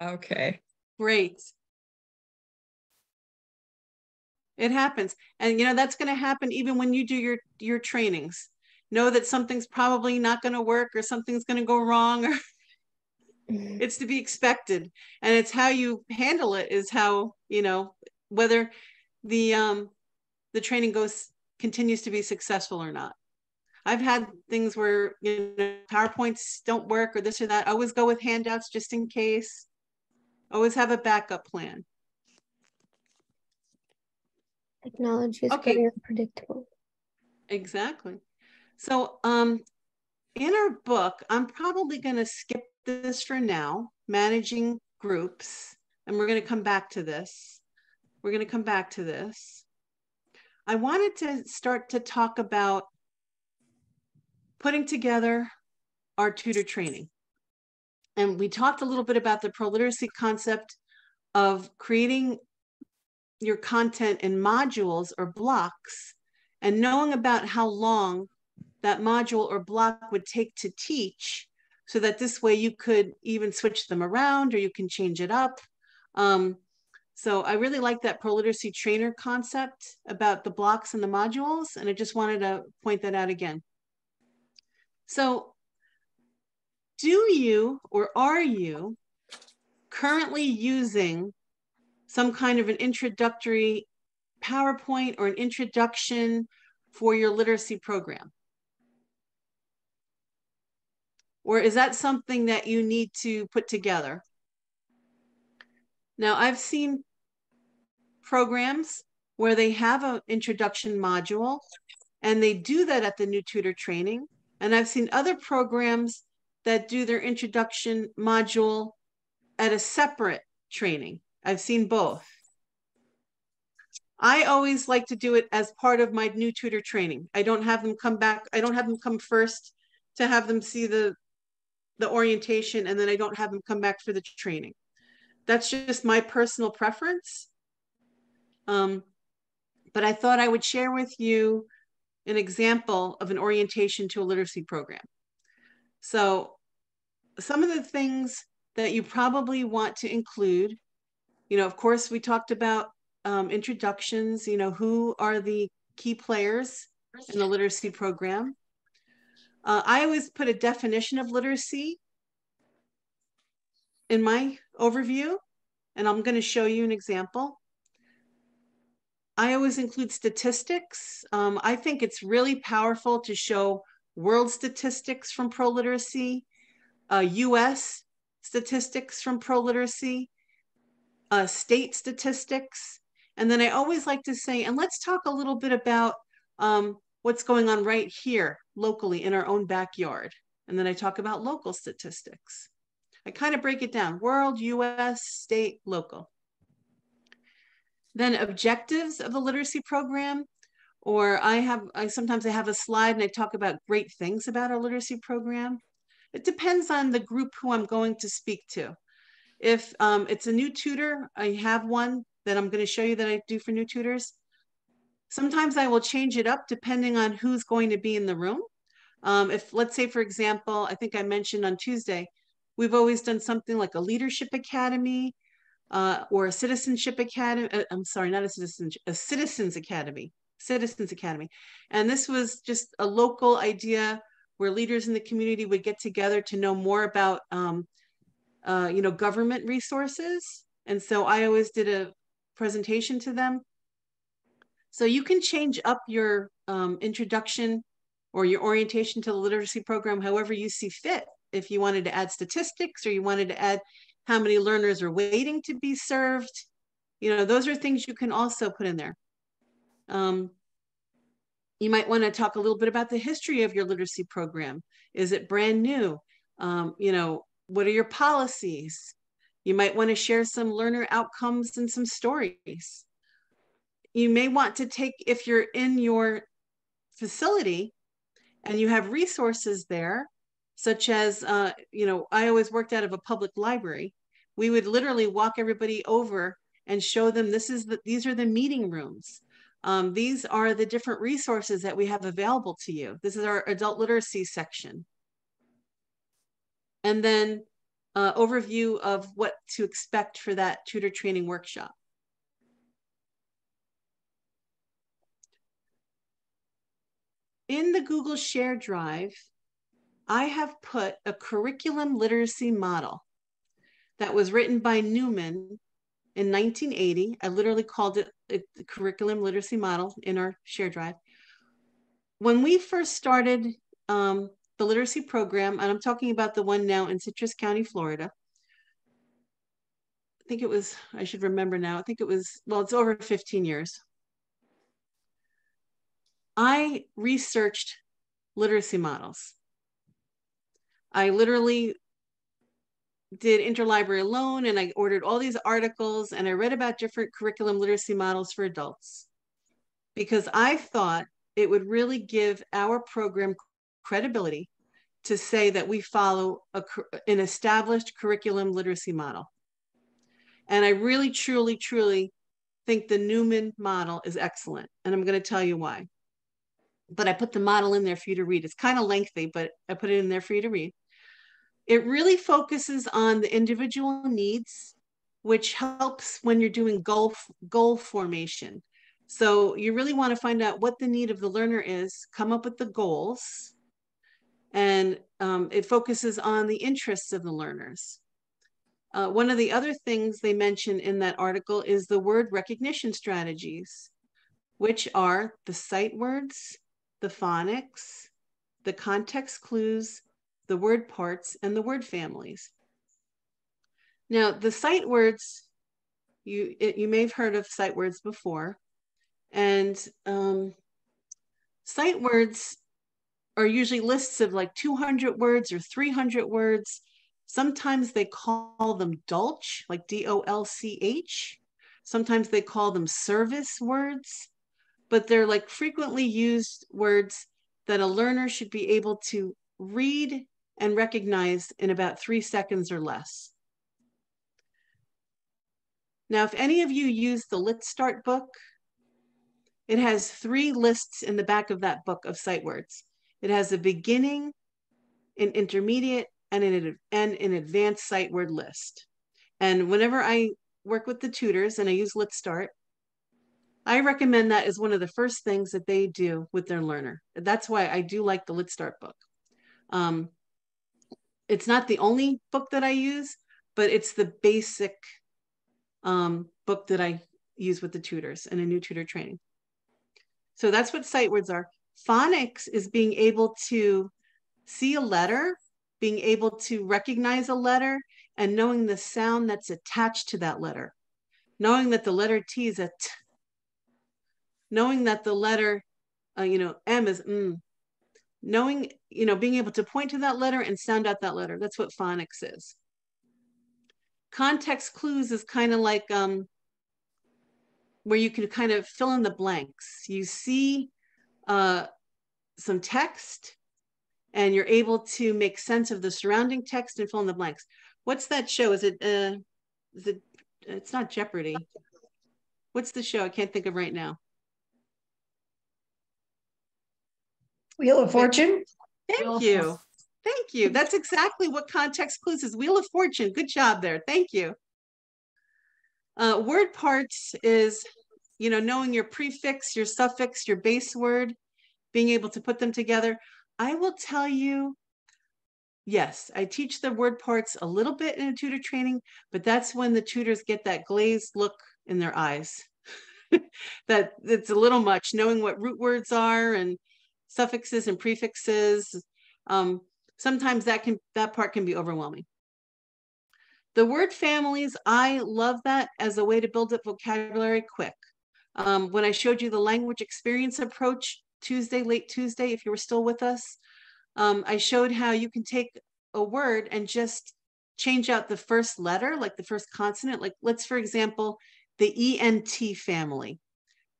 Okay. Great. It happens. And you know, that's going to happen even when you do your your trainings. Know that something's probably not going to work or something's going to go wrong or it's to be expected. And it's how you handle it is how, you know, whether the um the training goes continues to be successful or not. I've had things where you know PowerPoints don't work or this or that. I always go with handouts just in case. Always have a backup plan. Technology is Okay. very unpredictable. Exactly. So, um, in our book, I'm probably going to skip this for now, managing groups, and we're going to come back to this. We're going to come back to this. I wanted to start to talk about putting together our tutor training. And we talked a little bit about the ProLiteracy concept of creating your content in modules or blocks and knowing about how long that module or block would take to teach so that this way you could even switch them around or you can change it up. Um, so I really like that ProLiteracy trainer concept about the blocks and the modules, and I just wanted to point that out again. So do you or are you currently using some kind of an introductory PowerPoint or an introduction for your literacy program? Or is that something that you need to put together? Now, I've seen programs where they have an introduction module and they do that at the new tutor training. And I've seen other programs that do their introduction module at a separate training. I've seen both. I always like to do it as part of my new tutor training. I don't have them come back. I don't have them come first to have them see the the orientation and then I don't have them come back for the training. That's just my personal preference. Um, but I thought I would share with you an example of an orientation to a literacy program. So some of the things that you probably want to include, you know, of course, we talked about um, introductions, you know, who are the key players in the literacy program. Uh, I always put a definition of literacy in my overview, and I'm going to show you an example. I always include statistics. Um, I think it's really powerful to show world statistics from ProLiteracy, uh, US statistics from ProLiteracy, uh, state statistics. And then I always like to say, and let's talk a little bit about um, what's going on right here locally in our own backyard. And then I talk about local statistics. I kind of break it down world, US, state, local. Then objectives of the literacy program, or I have, I sometimes I have a slide and I talk about great things about our literacy program. It depends on the group who I'm going to speak to. If um, it's a new tutor, I have one that I'm going to show you that I do for new tutors. Sometimes I will change it up depending on who's going to be in the room. Um, if let's say, for example, I think I mentioned on Tuesday, we've always done something like a leadership academy uh, or a citizenship academy. Uh, I'm sorry, not a citizen, a citizens academy, citizens academy. And this was just a local idea where leaders in the community would get together to know more about, um, uh, you know, government resources. And so I always did a presentation to them. So you can change up your um, introduction or your orientation to the literacy program however you see fit. If you wanted to add statistics or you wanted to add how many learners are waiting to be served, you know, those are things you can also put in there. Um, you might want to talk a little bit about the history of your literacy program. Is it brand new? Um, you know, what are your policies? You might want to share some learner outcomes and some stories. You may want to take, if you're in your facility and you have resources there, such as, uh, you know, I always worked out of a public library. We would literally walk everybody over and show them this is the, these are the meeting rooms. Um, these are the different resources that we have available to you. This is our adult literacy section. And then uh, overview of what to expect for that tutor training workshop. In the Google Share Drive, I have put a curriculum literacy model that was written by Newman in 1980. I literally called it a curriculum literacy model in our share drive. When we first started um, the literacy program, and I'm talking about the one now in Citrus County, Florida. I think it was, I should remember now, I think it was, well, it's over 15 years. I researched literacy models. I literally did interlibrary loan and I ordered all these articles and I read about different curriculum literacy models for adults because I thought it would really give our program credibility to say that we follow a, an established curriculum literacy model. And I really, truly, truly think the Newman model is excellent. And I'm going to tell you why. But I put the model in there for you to read. It's kind of lengthy, but I put it in there for you to read. It really focuses on the individual needs, which helps when you're doing goal, goal formation. So you really want to find out what the need of the learner is, come up with the goals, and um, it focuses on the interests of the learners. Uh, one of the other things they mention in that article is the word recognition strategies, which are the sight words, the phonics, the context clues, the word parts, and the word families. Now, the sight words, you, it, you may have heard of sight words before, and um, sight words are usually lists of like 200 words or 300 words. Sometimes they call them Dolch, like D O L C H. Sometimes they call them service words, but they're like frequently used words that a learner should be able to read and recognize in about three seconds or less. Now, if any of you use the LitStart book, it has three lists in the back of that book of sight words. It has a beginning, an intermediate, and an, and an advanced sight word list. And whenever I work with the tutors and I use LitStart, I recommend that as one of the first things that they do with their learner. That's why I do like the LitStart book. Um, it's not the only book that I use, but it's the basic um, book that I use with the tutors in a new tutor training. So that's what sight words are. Phonics is being able to see a letter, being able to recognize a letter, and knowing the sound that's attached to that letter. Knowing that the letter T is a T. Knowing that the letter, uh, you know, M is M. Knowing, you know, being able to point to that letter and sound out that letter. That's what phonics is. Context clues is kind of like um, where you can kind of fill in the blanks. You see uh, some text and you're able to make sense of the surrounding text and fill in the blanks. What's that show? Is it, uh, is it, it's not Jeopardy. What's the show? I can't think of right now. Wheel of Fortune. Thank you. Thank you. That's exactly what context clues is. Wheel of Fortune. Good job there. Thank you. Uh, word parts is you know, knowing your prefix, your suffix, your base word, being able to put them together. I will tell you, yes, I teach the word parts a little bit in a tutor training, but that's when the tutors get that glazed look in their eyes. that it's a little much knowing what root words are and suffixes and prefixes. Um, sometimes that can that part can be overwhelming. The word families, I love that as a way to build up vocabulary quick. Um, when I showed you the language experience approach Tuesday, late Tuesday, if you were still with us, um, I showed how you can take a word and just change out the first letter, like the first consonant. Like let's, for example, the ENT family.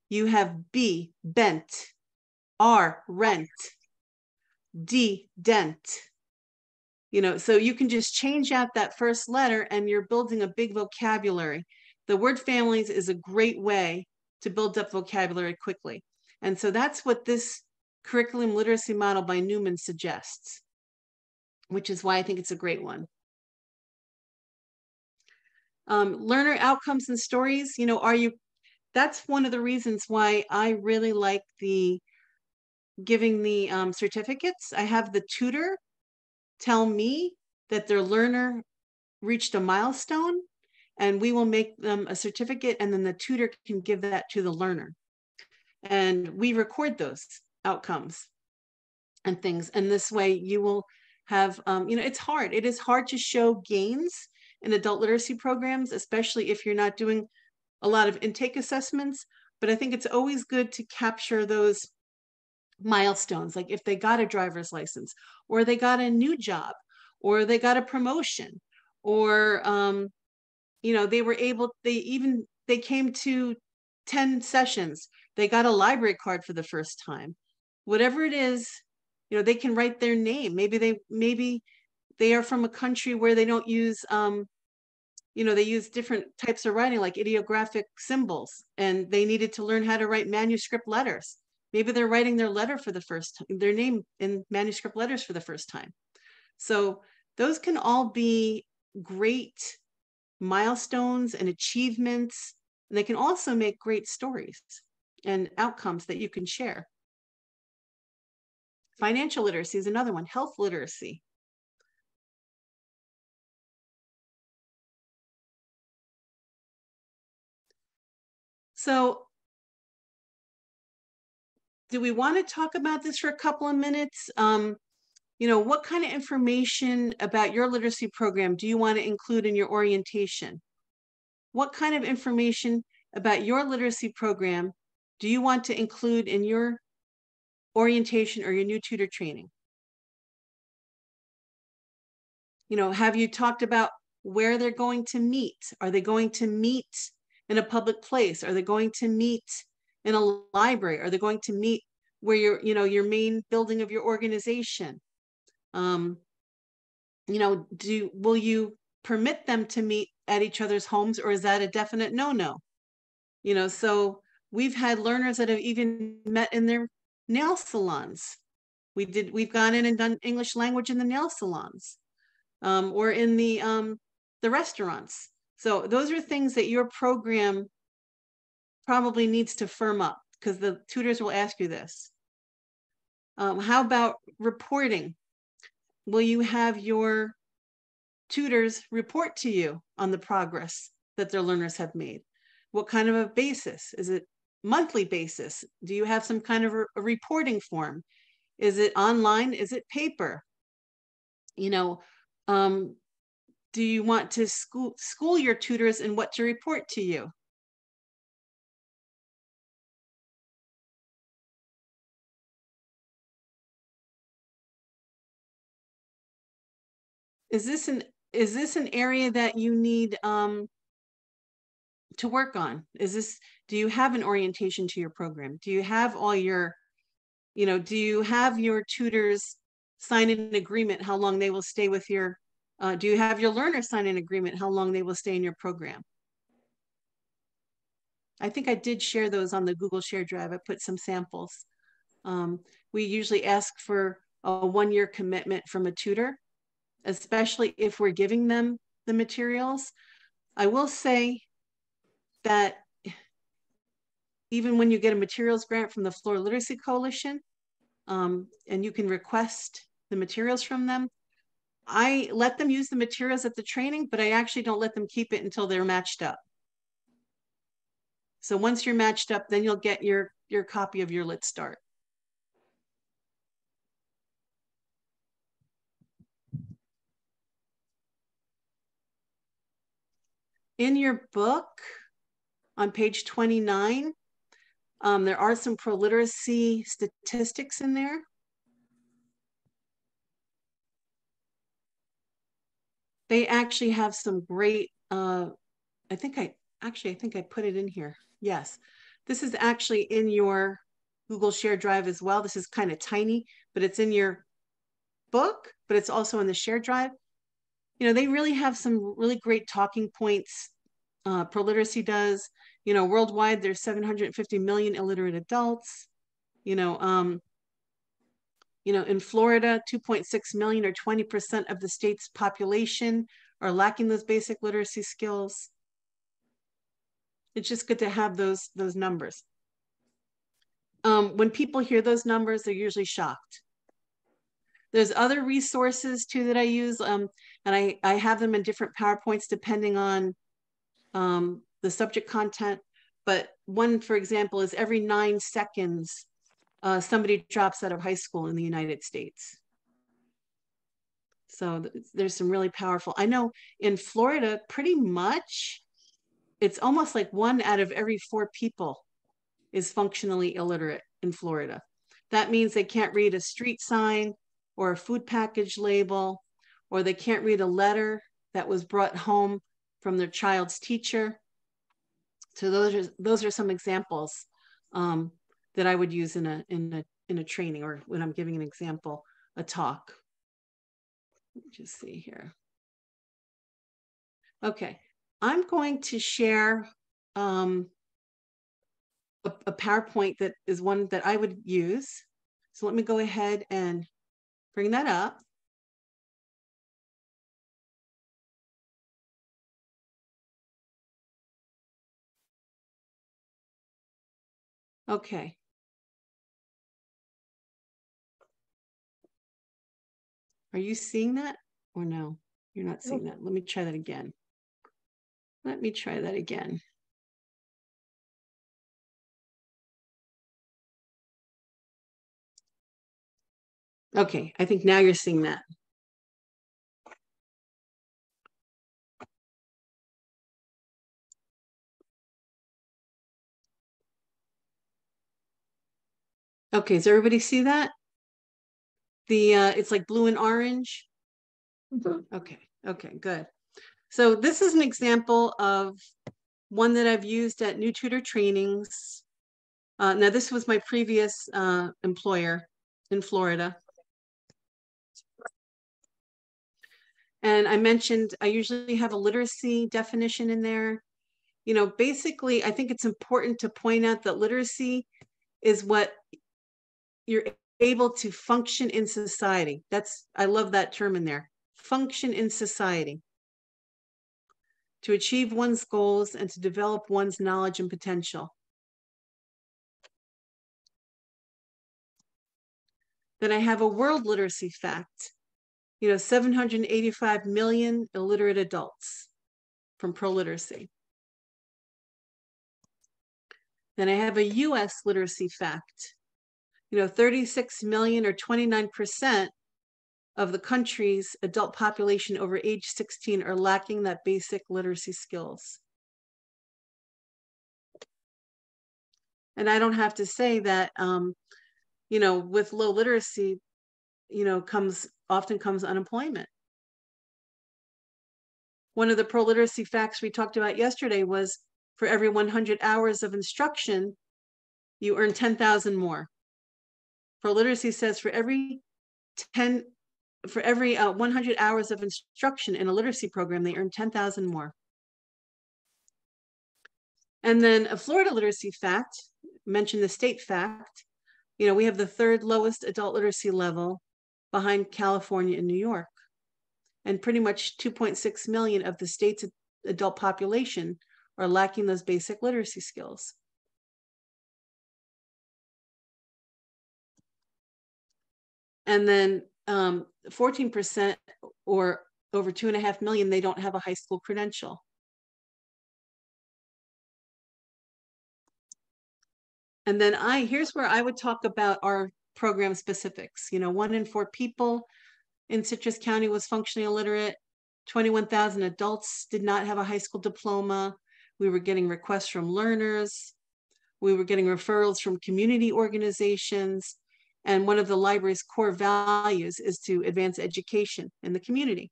You have B, bent, R, rent, D, dent. You know, so you can just change out that first letter and you're building a big vocabulary. The word families is a great way to build up vocabulary quickly. And so that's what this curriculum literacy model by Newman suggests, which is why I think it's a great one. Um, learner outcomes and stories, you know, are you, that's one of the reasons why I really like the giving the um, certificates. I have the tutor tell me that their learner reached a milestone and we will make them a certificate and then the tutor can give that to the learner. And we record those outcomes and things. And this way you will have, um, you know, it's hard. It is hard to show gains in adult literacy programs, especially if you're not doing a lot of intake assessments. But I think it's always good to capture those milestones, like if they got a driver's license, or they got a new job, or they got a promotion, or um, you know, they were able, they even they came to 10 sessions, they got a library card for the first time. Whatever it is, you know, they can write their name. Maybe they maybe they are from a country where they don't use um, you know, they use different types of writing like ideographic symbols, and they needed to learn how to write manuscript letters. Maybe they're writing their letter for the first time, their name in manuscript letters for the first time. So those can all be great milestones and achievements. And they can also make great stories and outcomes that you can share. Financial literacy is another one, health literacy. So do we want to talk about this for a couple of minutes? Um, you know, what kind of information about your literacy program do you want to include in your orientation? What kind of information about your literacy program do you want to include in your orientation or your new tutor training? You know, have you talked about where they're going to meet? Are they going to meet in a public place? Are they going to meet in a library? Are they going to meet where your, you know, your main building of your organization? Um, you know, do will you permit them to meet at each other's homes, or is that a definite no-no? You know, so we've had learners that have even met in their nail salons. We did. We've gone in and done English language in the nail salons, um, or in the um, the restaurants. So those are things that your program probably needs to firm up because the tutors will ask you this. Um, how about reporting? Will you have your tutors report to you on the progress that their learners have made? What kind of a basis? Is it monthly basis? Do you have some kind of a reporting form? Is it online? Is it paper? You know, um, do you want to school, school your tutors in what to report to you? Is this an is this an area that you need um, to work on? Is this do you have an orientation to your program? Do you have all your, you know, do you have your tutors sign an agreement how long they will stay with your uh, do you have your learners sign an agreement how long they will stay in your program? I think I did share those on the Google Share Drive. I put some samples. Um, we usually ask for a one-year commitment from a tutor, especially if we're giving them the materials. I will say that even when you get a materials grant from the Florida Literacy Coalition, um, and you can request the materials from them, I let them use the materials at the training, but I actually don't let them keep it until they're matched up. So once you're matched up, then you'll get your, your copy of your LitStart. In your book, on page 29, um, there are some ProLiteracy statistics in there. they actually have some great, uh, I think I, actually, I think I put it in here. Yes, this is actually in your Google Share Drive as well. This is kind of tiny, but it's in your book, but it's also in the Share Drive. You know, they really have some really great talking points. Uh, ProLiteracy does. You know, worldwide, there's 750 million illiterate adults. You know, um, you know, in Florida, 2.6 million or 20% of the state's population are lacking those basic literacy skills. It's just good to have those, those numbers. Um, when people hear those numbers, they're usually shocked. There's other resources too that I use, um, and I, I have them in different PowerPoints depending on um, the subject content. But one, for example, is every nine seconds, uh, somebody drops out of high school in the United States. So th there's some really powerful. I know in Florida, pretty much, it's almost like one out of every four people is functionally illiterate in Florida. That means they can't read a street sign or a food package label, or they can't read a letter that was brought home from their child's teacher. So those are those are some examples um, that I would use in a in a in a training or when I'm giving an example, a talk. Let me Just see here. Okay, I'm going to share um, a, a PowerPoint that is one that I would use. So let me go ahead and bring that up. Okay. Are you seeing that or no? You're not seeing that. Let me try that again. Let me try that again. Okay, I think now you're seeing that. Okay, does everybody see that? The uh, it's like blue and orange. Mm -hmm. Okay, okay, good. So this is an example of one that I've used at New Tutor Trainings. Uh, now this was my previous uh, employer in Florida. And I mentioned I usually have a literacy definition in there. You know, basically, I think it's important to point out that literacy is what you're able to function in society. That's, I love that term in there function in society, to achieve one's goals and to develop one's knowledge and potential. Then I have a world literacy fact you know, 785 million illiterate adults from ProLiteracy. Then I have a US literacy fact. You know, 36 million or 29% of the country's adult population over age 16 are lacking that basic literacy skills. And I don't have to say that, um, you know, with low literacy, you know, comes often comes unemployment. One of the ProLiteracy facts we talked about yesterday was for every 100 hours of instruction, you earn 10,000 more. ProLiteracy says for every 10 for every uh, 100 hours of instruction in a literacy program, they earn 10,000 more. And then a Florida literacy fact, mentioned the state fact, you know, we have the third lowest adult literacy level behind California and New York. And pretty much 2.6 million of the state's adult population are lacking those basic literacy skills. And then 14% um, or over two and a half million, they don't have a high school credential. And then I, here's where I would talk about our program specifics. You know, one in four people in Citrus County was functionally illiterate. 21,000 adults did not have a high school diploma. We were getting requests from learners. We were getting referrals from community organizations. And one of the library's core values is to advance education in the community.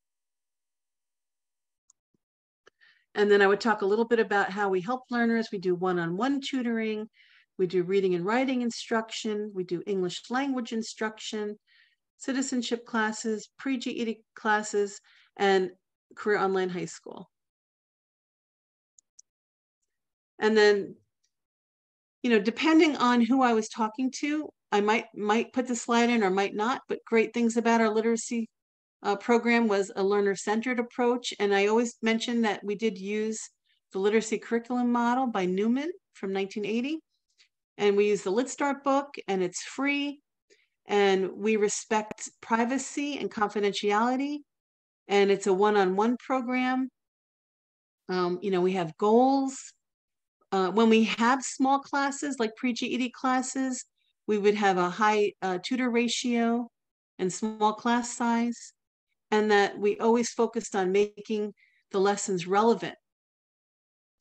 And then I would talk a little bit about how we help learners. We do one-on-one -on -one tutoring. We do reading and writing instruction. We do English language instruction, citizenship classes, pre-GED classes, and career online high school. And then, you know, depending on who I was talking to, I might might put the slide in or might not, but great things about our literacy uh, program was a learner-centered approach. And I always mention that we did use the literacy curriculum model by Newman from 1980. And we use the LitStart book and it's free. And we respect privacy and confidentiality. And it's a one-on-one program. Um, you know, we have goals. Uh, when we have small classes like pre-GED classes, we would have a high uh, tutor ratio and small class size, and that we always focused on making the lessons relevant,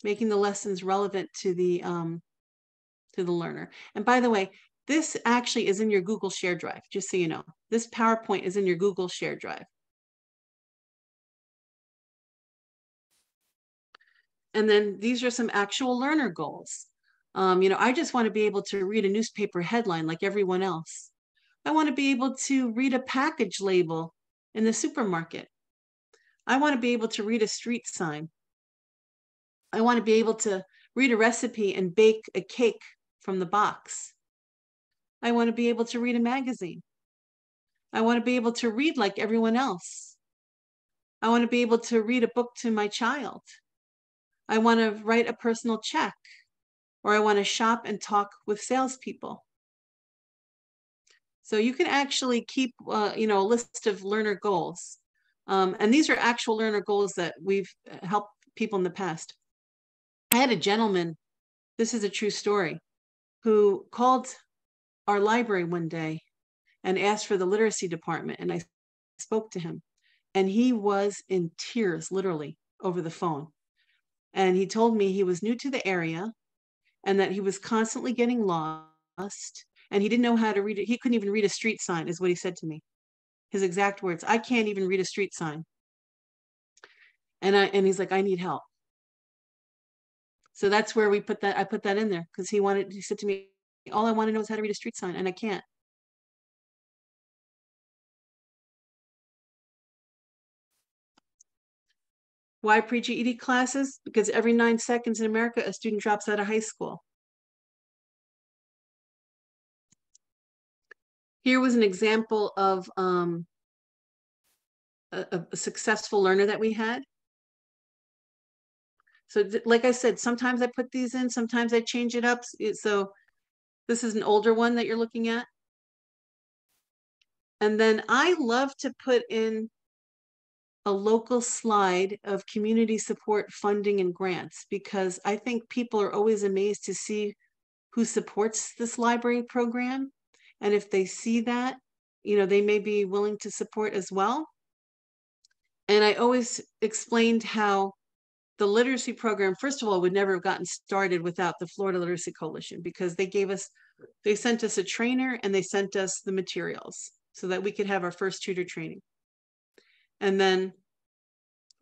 making the lessons relevant to the um, to the learner. And by the way, this actually is in your Google Share Drive, just so you know. This PowerPoint is in your Google Share Drive. And then these are some actual learner goals. Um, you know, I just want to be able to read a newspaper headline like everyone else. I want to be able to read a package label in the supermarket. I want to be able to read a street sign. I want to be able to read a recipe and bake a cake from the box. I want to be able to read a magazine. I want to be able to read like everyone else. I want to be able to read a book to my child. I want to write a personal check, or I want to shop and talk with salespeople. So you can actually keep, uh, you know, a list of learner goals. Um, and these are actual learner goals that we've uh, helped people in the past. I had a gentleman, this is a true story, who called our library one day and asked for the literacy department. And I spoke to him, and he was in tears, literally, over the phone. And he told me he was new to the area and that he was constantly getting lost and he didn't know how to read it. He couldn't even read a street sign, is what he said to me. His exact words I can't even read a street sign. And I and he's like, I need help. So that's where we put that. I put that in there because he wanted, he said to me, all I want to know is how to read a street sign, and I can't. Why pre-GED classes? Because every nine seconds in America, a student drops out of high school. Here was an example of um, a, a successful learner that we had. So like I said, sometimes I put these in, sometimes I change it up. So this is an older one that you're looking at. And then I love to put in a local slide of community support funding and grants because I think people are always amazed to see who supports this library program. And if they see that, you know, they may be willing to support as well. And I always explained how the literacy program, first of all, would never have gotten started without the Florida Literacy Coalition because they gave us, they sent us a trainer and they sent us the materials so that we could have our first tutor training. And then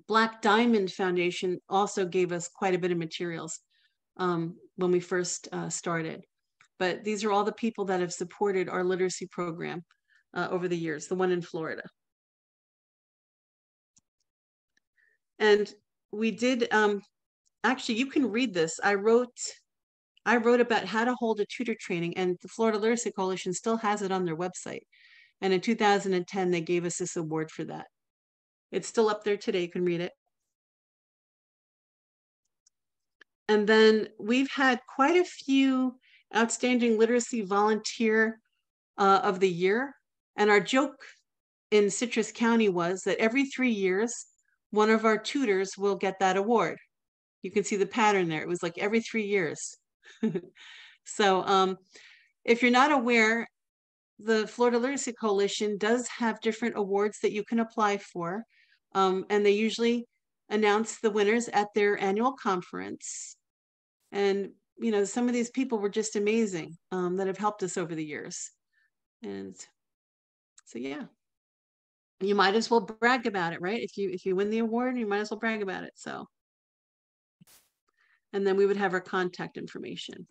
Black Diamond Foundation also gave us quite a bit of materials um, when we first uh, started. But these are all the people that have supported our literacy program uh, over the years, the one in Florida. And we did, um, actually, you can read this. I wrote, I wrote about how to hold a tutor training and the Florida Literacy Coalition still has it on their website. And in 2010, they gave us this award for that. It's still up there today. You can read it. And then we've had quite a few outstanding literacy volunteer uh, of the year. And our joke in Citrus County was that every three years, one of our tutors will get that award. You can see the pattern there. It was like every three years. so um, if you're not aware, the Florida Literacy Coalition does have different awards that you can apply for. Um, and they usually announce the winners at their annual conference. And, you know, some of these people were just amazing um, that have helped us over the years. And so, yeah, you might as well brag about it, right? If you if you win the award, you might as well brag about it. So, and then we would have our contact information.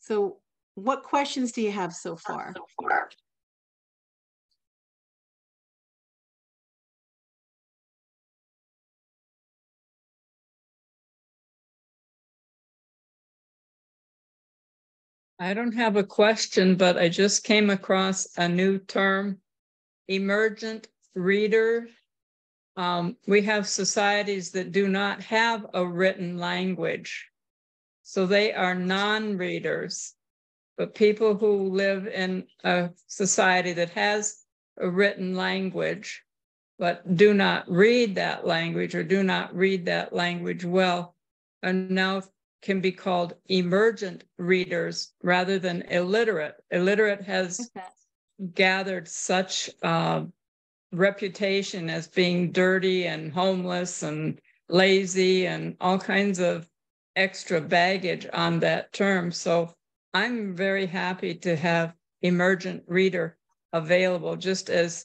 So what questions do you have so far? So far. I don't have a question, but I just came across a new term, emergent reader. Um, we have societies that do not have a written language. So they are non-readers. But people who live in a society that has a written language, but do not read that language or do not read that language well, are now can be called emergent readers rather than illiterate. Illiterate has gathered such uh, reputation as being dirty and homeless and lazy and all kinds of extra baggage on that term. So I'm very happy to have emergent reader available, just as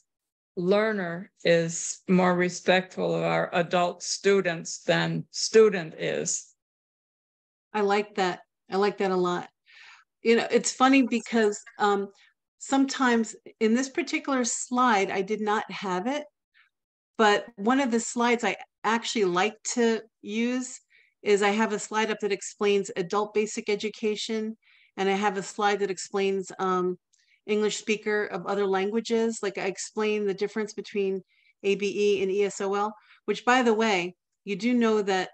learner is more respectful of our adult students than student is. I like that. I like that a lot. You know, it's funny because um, sometimes in this particular slide, I did not have it, but one of the slides I actually like to use is I have a slide up that explains adult basic education, and I have a slide that explains um, English speaker of other languages. Like I explain the difference between ABE and ESOL, which by the way, you do know that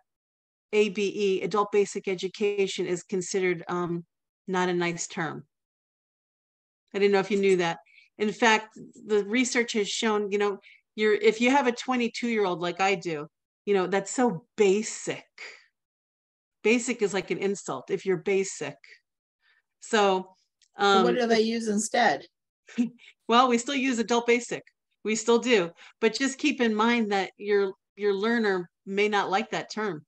ABE, adult basic education, is considered um, not a nice term. I didn't know if you knew that. In fact, the research has shown, you know, you're if you have a 22 year old like I do, you know, that's so basic. Basic is like an insult if you're basic. So, um, what do they use instead? well, we still use adult basic. We still do, but just keep in mind that your your learner may not like that term.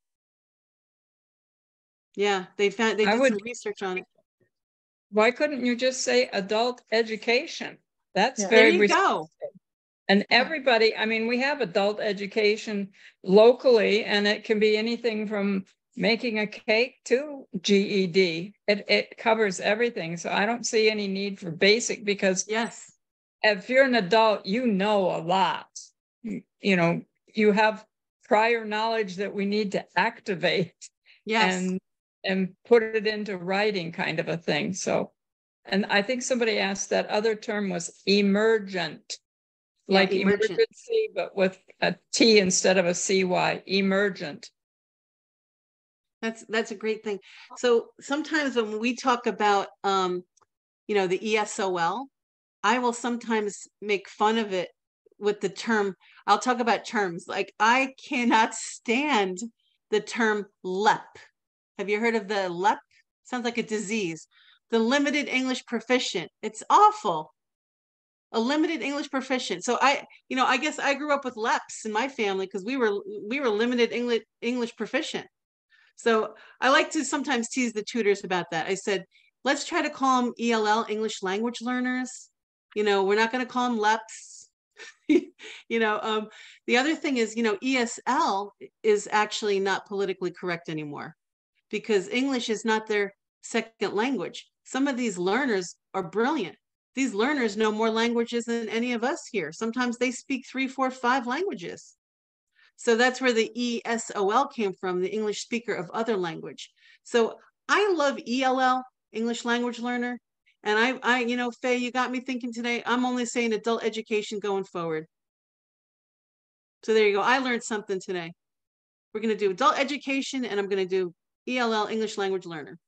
Yeah, they found they did would- some research on it. Why couldn't you just say adult education? That's Yeah. There very you go. And everybody, I mean, we have adult education locally, and it can be anything from making a cake to GED. It, it covers everything. So I don't see any need for basic because Yes. if you're an adult, you know a lot. You, you know, you have prior knowledge that we need to activate Yes. and and put it into writing kind of a thing. So, and I think somebody asked that other term was emergent, Yeah, like emergent. emergency, but with a T instead of a CY, emergent. That's that's a great thing. So sometimes when we talk about um, you know, the ESOL, I will sometimes make fun of it with the term. I'll talk about terms like I cannot stand the term LEP. Have you heard of the LEP? Sounds like a disease. The limited English proficient. It's awful. A limited English proficient. So I, you know, I guess I grew up with LEPs in my family because we were we were limited English English proficient. So I like to sometimes tease the tutors about that. I said, let's try to call them ELL, English language learners. You know, we're not going to call them LEPs. you know, um, the other thing is, you know, ESL is actually not politically correct anymore because English is not their second language. Some of these learners are brilliant. These learners know more languages than any of us here. Sometimes they speak three, four, five languages. So that's where the ESOL came from, the English speaker of other language. So I love ELL, English language learner. And I, I, you know, Faye, you got me thinking today. I'm only saying adult education going forward. So there you go. I learned something today. We're going to do adult education and I'm going to do ELL, English language learner.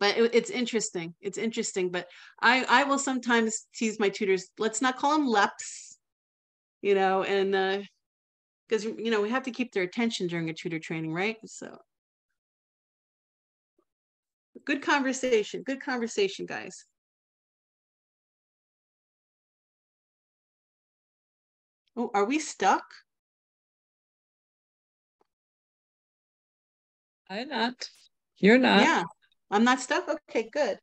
But it, it's interesting. It's interesting. But I, I will sometimes tease my tutors. Let's not call them LEPs, you know, and uh, because you know we have to keep their attention during a tutor training, right? So good conversation, good conversation, guys. Oh, are we stuck? I'm not. You're not. yeah, I'm not stuck. Okay, good.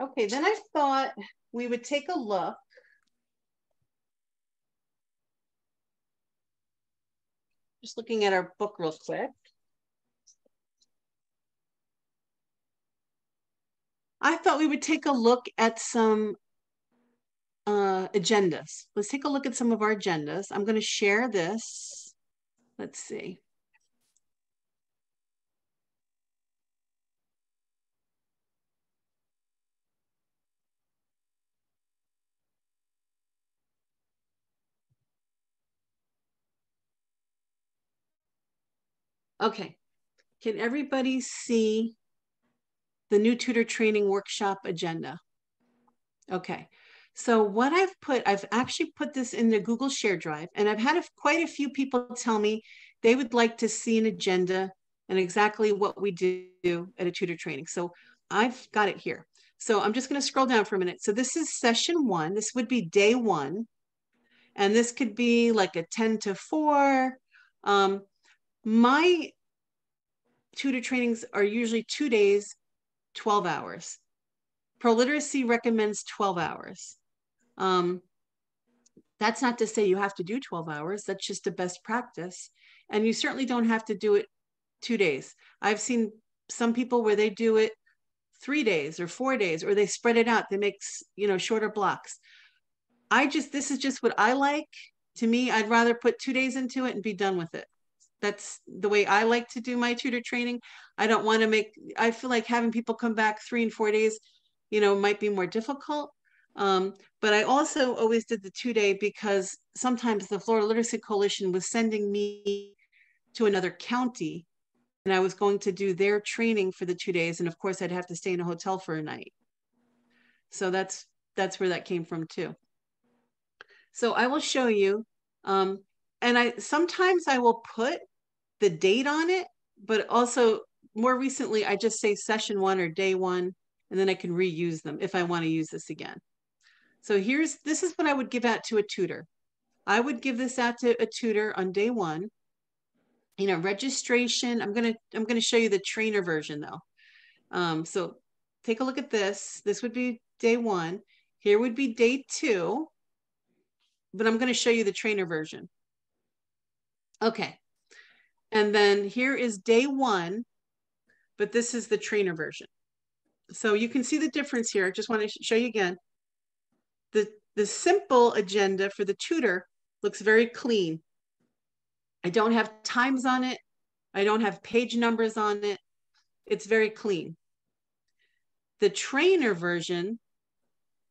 Okay, then I thought we would take a look. Just looking at our book real quick. I thought we would take a look at some uh, agendas. Let's take a look at some of our agendas. I'm going to share this. let's see. Okay, can everybody see the new tutor training workshop agenda? Okay, so what I've put, I've actually put this in the Google Share Drive, and I've had a, quite a few people tell me they would like to see an agenda and exactly what we do at a tutor training. So I've got it here. So I'm just going to scroll down for a minute. So this is session one. This would be day one. And this could be like a 10 to 4. Um, my tutor trainings are usually two days, 12 hours. ProLiteracy recommends 12 hours. Um, that's not to say you have to do 12 hours, that's just a best practice. And you certainly don't have to do it two days. I've seen some people where they do it three days or four days, or they spread it out, they make, you know, shorter blocks. I just, this is just what I like. To me, I'd rather put two days into it and be done with it that's the way I like to do my tutor training. I don't want to make, I feel like having people come back three and four days, you know, might be more difficult. Um, but I also always did the two day because sometimes the Florida Literacy Coalition was sending me to another county and I was going to do their training for the two days. And of course I'd have to stay in a hotel for a night. So that's, that's where that came from too. So I will show you, um, and I sometimes I will put the date on it, but also more recently, I just say session one or day one, and then I can reuse them if I want to use this again. So here's, this is what I would give out to a tutor. I would give this out to a tutor on day one. You know, registration, I'm going to, I'm going to show you the trainer version though. Um, so take a look at this. This would be day one. Here would be day two, but I'm going to show you the trainer version. Okay. And then here is day one, but this is the trainer version. So you can see the difference here. I just want to show you again. The, the simple agenda for the tutor looks very clean. I don't have times on it. I don't have page numbers on it. It's very clean. The trainer version,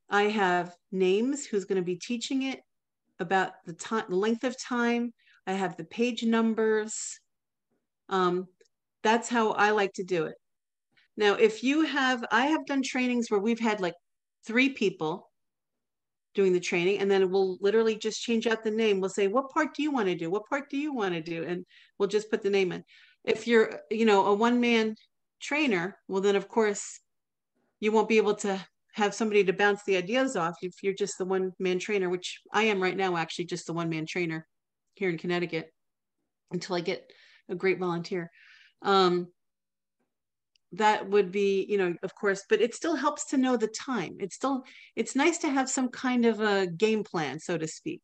I have names, who's going to be teaching it, about the time, length of time. I have the page numbers. Um, that's how I like to do it. Now, if you have, I have done trainings where we've had like three people doing the training, and then we'll literally just change out the name. We'll say, what part do you want to do? What part do you want to do? And we'll just put the name in. If you're, you know, a one man trainer, well, then of course you won't be able to have somebody to bounce the ideas off if you're just the one man trainer, which I am right now, actually, just the one man trainer here in Connecticut until I get a great volunteer. Um, that would be, you know, of course, but it still helps to know the time. It's still, it's nice to have some kind of a game plan, so to speak.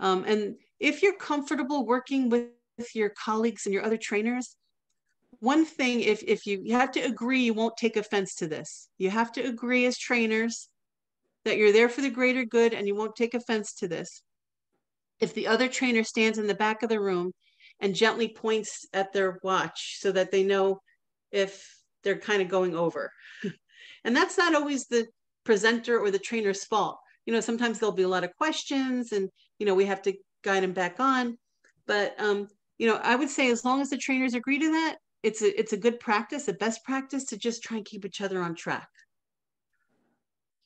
Um, and if you're comfortable working with your colleagues and your other trainers, one thing, if, if you, you have to agree, you won't take offense to this. You have to agree as trainers that you're there for the greater good and you won't take offense to this. If the other trainer stands in the back of the room and gently points at their watch so that they know if they're kind of going over. and that's not always the presenter or the trainer's fault. You know, sometimes there'll be a lot of questions and, you know, we have to guide them back on. But, um, you know, I would say as long as the trainers agree to that, it's a, it's a good practice, a best practice to just try and keep each other on track.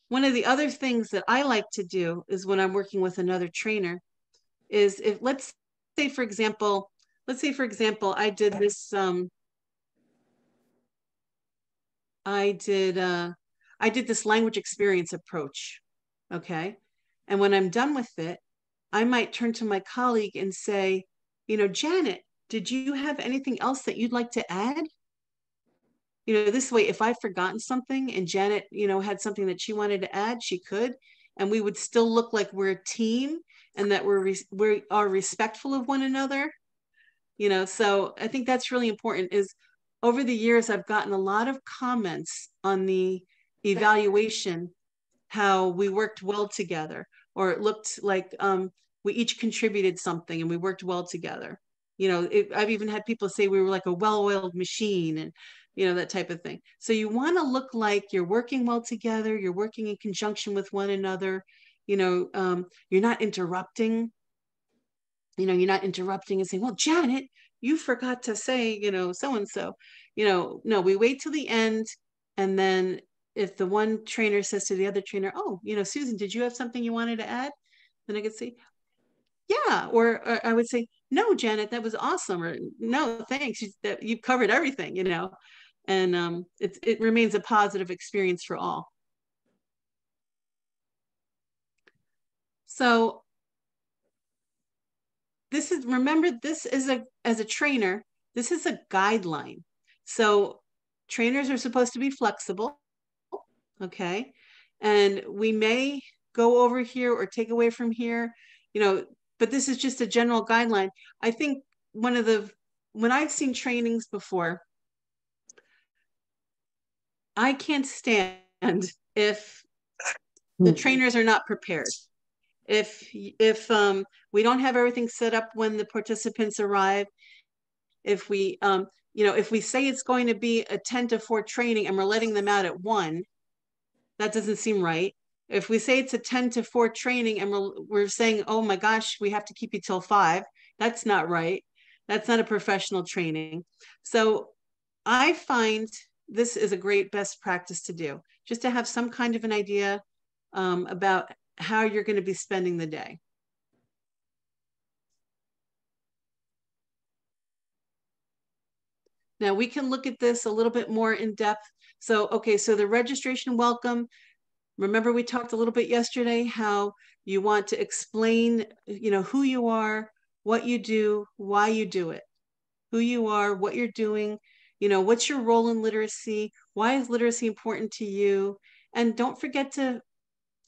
One of the other things that I like to do is when I'm working with another trainer is if let's say, for example, let's say, for example, I did this, um, I did, uh, I did this language experience approach. Okay. And when I'm done with it, I might turn to my colleague and say, you know, Janet, did you have anything else that you'd like to add? You know, this way, if I've forgotten something and Janet, you know, had something that she wanted to add, she could, and we would still look like we're a team and that we're we are respectful of one another you know so i think that's really important is over the years i've gotten a lot of comments on the evaluation how we worked well together or it looked like um, we each contributed something and we worked well together You know, it, I've even had people say we were like a well-oiled machine and, you know, that type of thing. So you want to look like you're working well together, you're working in conjunction with one another, you know, um, you're not interrupting. You know, you're not interrupting and saying, well, Janet, you forgot to say, you know, so and so. You know, no, we wait till the end. And then if the one trainer says to the other trainer, oh, you know, Susan, did you have something you wanted to add? Then I could say, yeah. Or, or I would say, no, Janet, that was awesome. Or no, thanks. You, that, you've covered everything, you know, and um, it, it remains a positive experience for all. So this is, remember, this is a, as a trainer, this is a guideline. So trainers are supposed to be flexible. Okay. And we may go over here or take away from here, you know, but this is just a general guideline. I think one of the, when I've seen trainings before, I can't stand if the hmm. trainers are not prepared. If if um, we don't have everything set up when the participants arrive, if we um, you know if we say it's going to be a 10 to 4 training and we're letting them out at 1, that doesn't seem right. If we say it's a 10 to 4 training and we're, we're saying, oh my gosh, we have to keep you till 5, that's not right. That's not a professional training. So I find this is a great best practice to do, just to have some kind of an idea um, about how you're going to be spending the day. Now we can look at this a little bit more in depth. So, okay, so the registration welcome, remember we talked a little bit yesterday how you want to explain, you know, who you are, what you do, why you do it, who you are, what you're doing, you know, what's your role in literacy? Why is literacy important to you? And don't forget to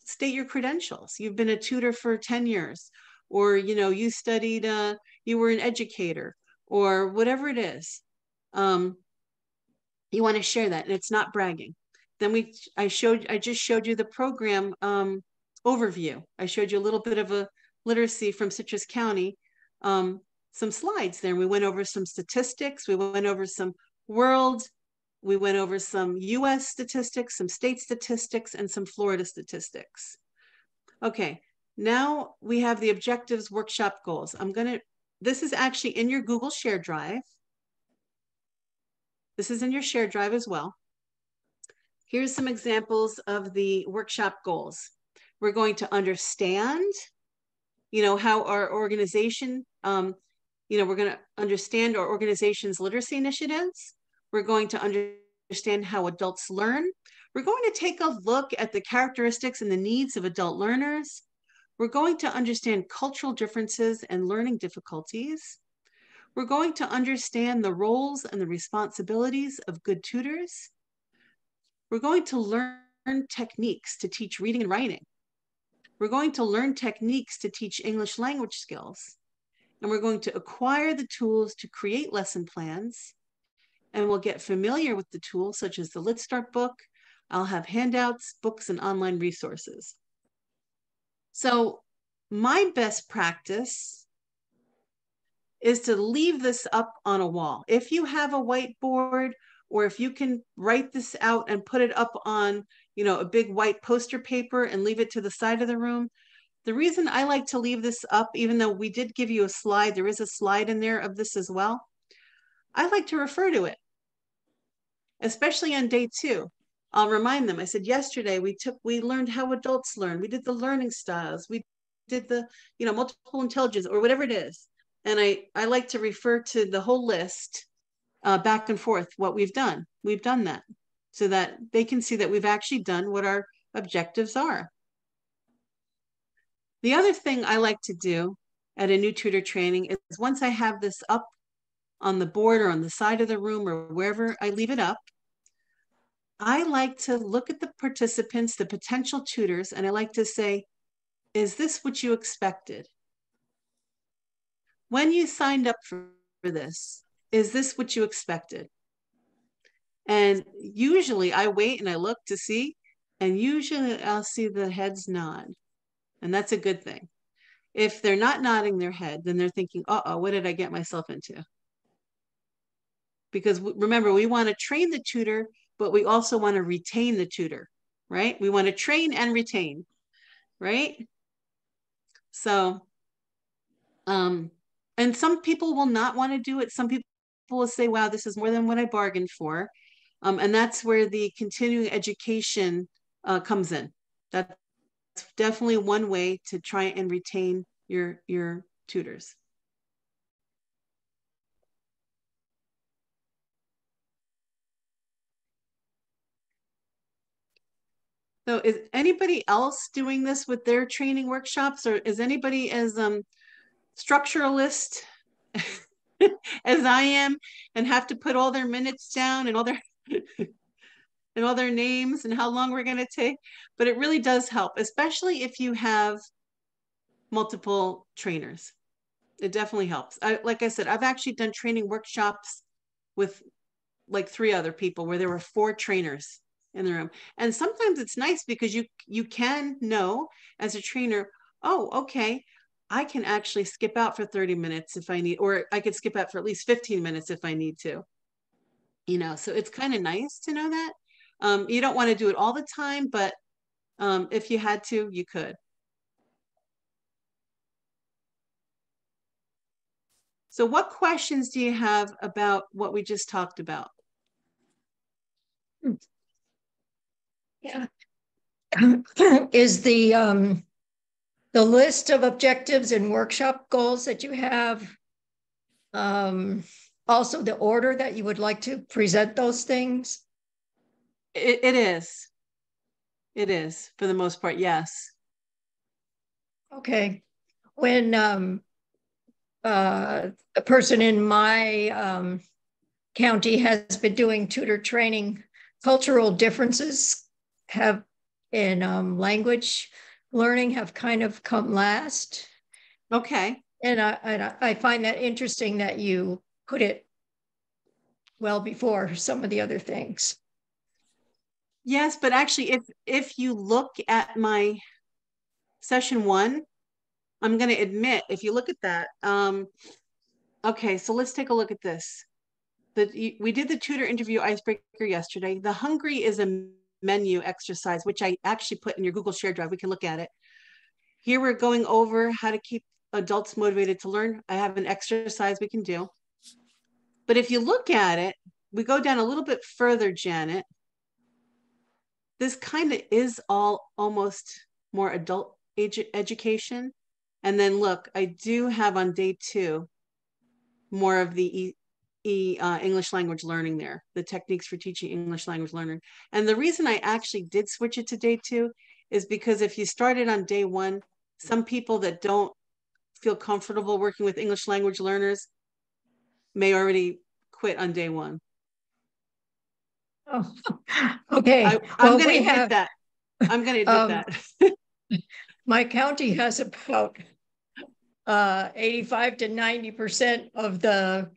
state your credentials. You've been a tutor for 10 years, or, you know, you studied, uh, you were an educator, or whatever it is. Um, you want to share that, and it's not bragging. Then we, I showed, I just showed you the program um, overview. I showed you a little bit of a literacy from Citrus County, um, some slides there. We went over some statistics. We went over some world. We went over some US statistics, some state statistics, and some Florida statistics. Okay, now we have the objectives workshop goals. I'm gonna, this is actually in your Google Share Drive. This is in your shared drive as well. Here's some examples of the workshop goals. We're going to understand, you know, how our organization, um, you know, we're going to understand our organization's literacy initiatives. We're going to understand how adults learn. We're going to take a look at the characteristics and the needs of adult learners. We're going to understand cultural differences and learning difficulties. We're going to understand the roles and the responsibilities of good tutors. We're going to learn techniques to teach reading and writing. We're going to learn techniques to teach English language skills. And we're going to acquire the tools to create lesson plans and we'll get familiar with the tools such as the LitStart book. I'll have handouts, books, and online resources. So my best practice is to leave this up on a wall. If you have a whiteboard or if you can write this out and put it up on, you know, a big white poster paper and leave it to the side of the room. The reason I like to leave this up, even though we did give you a slide, there is a slide in there of this as well. I like to refer to it, especially on day two. I'll remind them. I said yesterday we took we learned how adults learn. We did the learning styles. We did the you know multiple intelligence or whatever it is. And I I like to refer to the whole list uh, back and forth what we've done. We've done that so that they can see that we've actually done what our objectives are. The other thing I like to do at a new tutor training is once I have this up on the board or on the side of the room or wherever I leave it up. I like to look at the participants, the potential tutors, and I like to say, is this what you expected? When you signed up for this, is this what you expected? And usually I wait and I look to see, and usually I'll see the heads nod. And that's a good thing. If they're not nodding their head, then they're thinking, uh oh, what did I get myself into? Because remember, we want to train the tutor, but we also want to retain the tutor, right? We want to train and retain, right? So, um, and some people will not want to do it. Some people will say, wow, this is more than what I bargained for. Um, and that's where the continuing education uh, comes in. That's definitely one way to try and retain your, your tutors. So is anybody else doing this with their training workshops or is anybody as um, structuralist as I am and have to put all their minutes down and all their and all their names and how long we're going to take. But it really does help, especially if you have multiple trainers. It definitely helps. I, like I said, I've actually done training workshops with like three other people where there were four trainers in the room. And sometimes it's nice because you you can know as a trainer, oh, okay, I can actually skip out for 30 minutes if I need, or I could skip out for at least 15 minutes if I need to. You know, so it's kind of nice to know that. Um, you don't want to do it all the time, but um, if you had to, you could. So what questions do you have about what we just talked about? Yeah. Is the um, the list of objectives and workshop goals that you have. Um, also the order that you would like to present those things. It, it is. It is for the most part. Yes. Okay. When um, uh, a person in my um, county has been doing tutor training, cultural differences have in um, language learning have kind of come last. Okay. And I, and I find that interesting that you put it well before some of the other things. Yes, but actually, if if you look at my session one, I'm going to admit, if you look at that, um, okay, so let's take a look at this. The, we did the tutor interview icebreaker yesterday. The hungry is a menu exercise, which I actually put in your Google Share Drive. We can look at it. Here we're going over how to keep adults motivated to learn. I have an exercise we can do. But if you look at it, we go down a little bit further, Janet. This kind of is all almost more adult age education. And then look, I do have on day two more of the e, uh, English language learning there, the techniques for teaching English language learning. And the reason I actually did switch it to day two is because if you started on day one, some people that don't feel comfortable working with English language learners may already quit on day one. Oh, okay. I, am well, going to admit have, that. I'm going to admit um, that. my county has about uh, 85 to 90% of the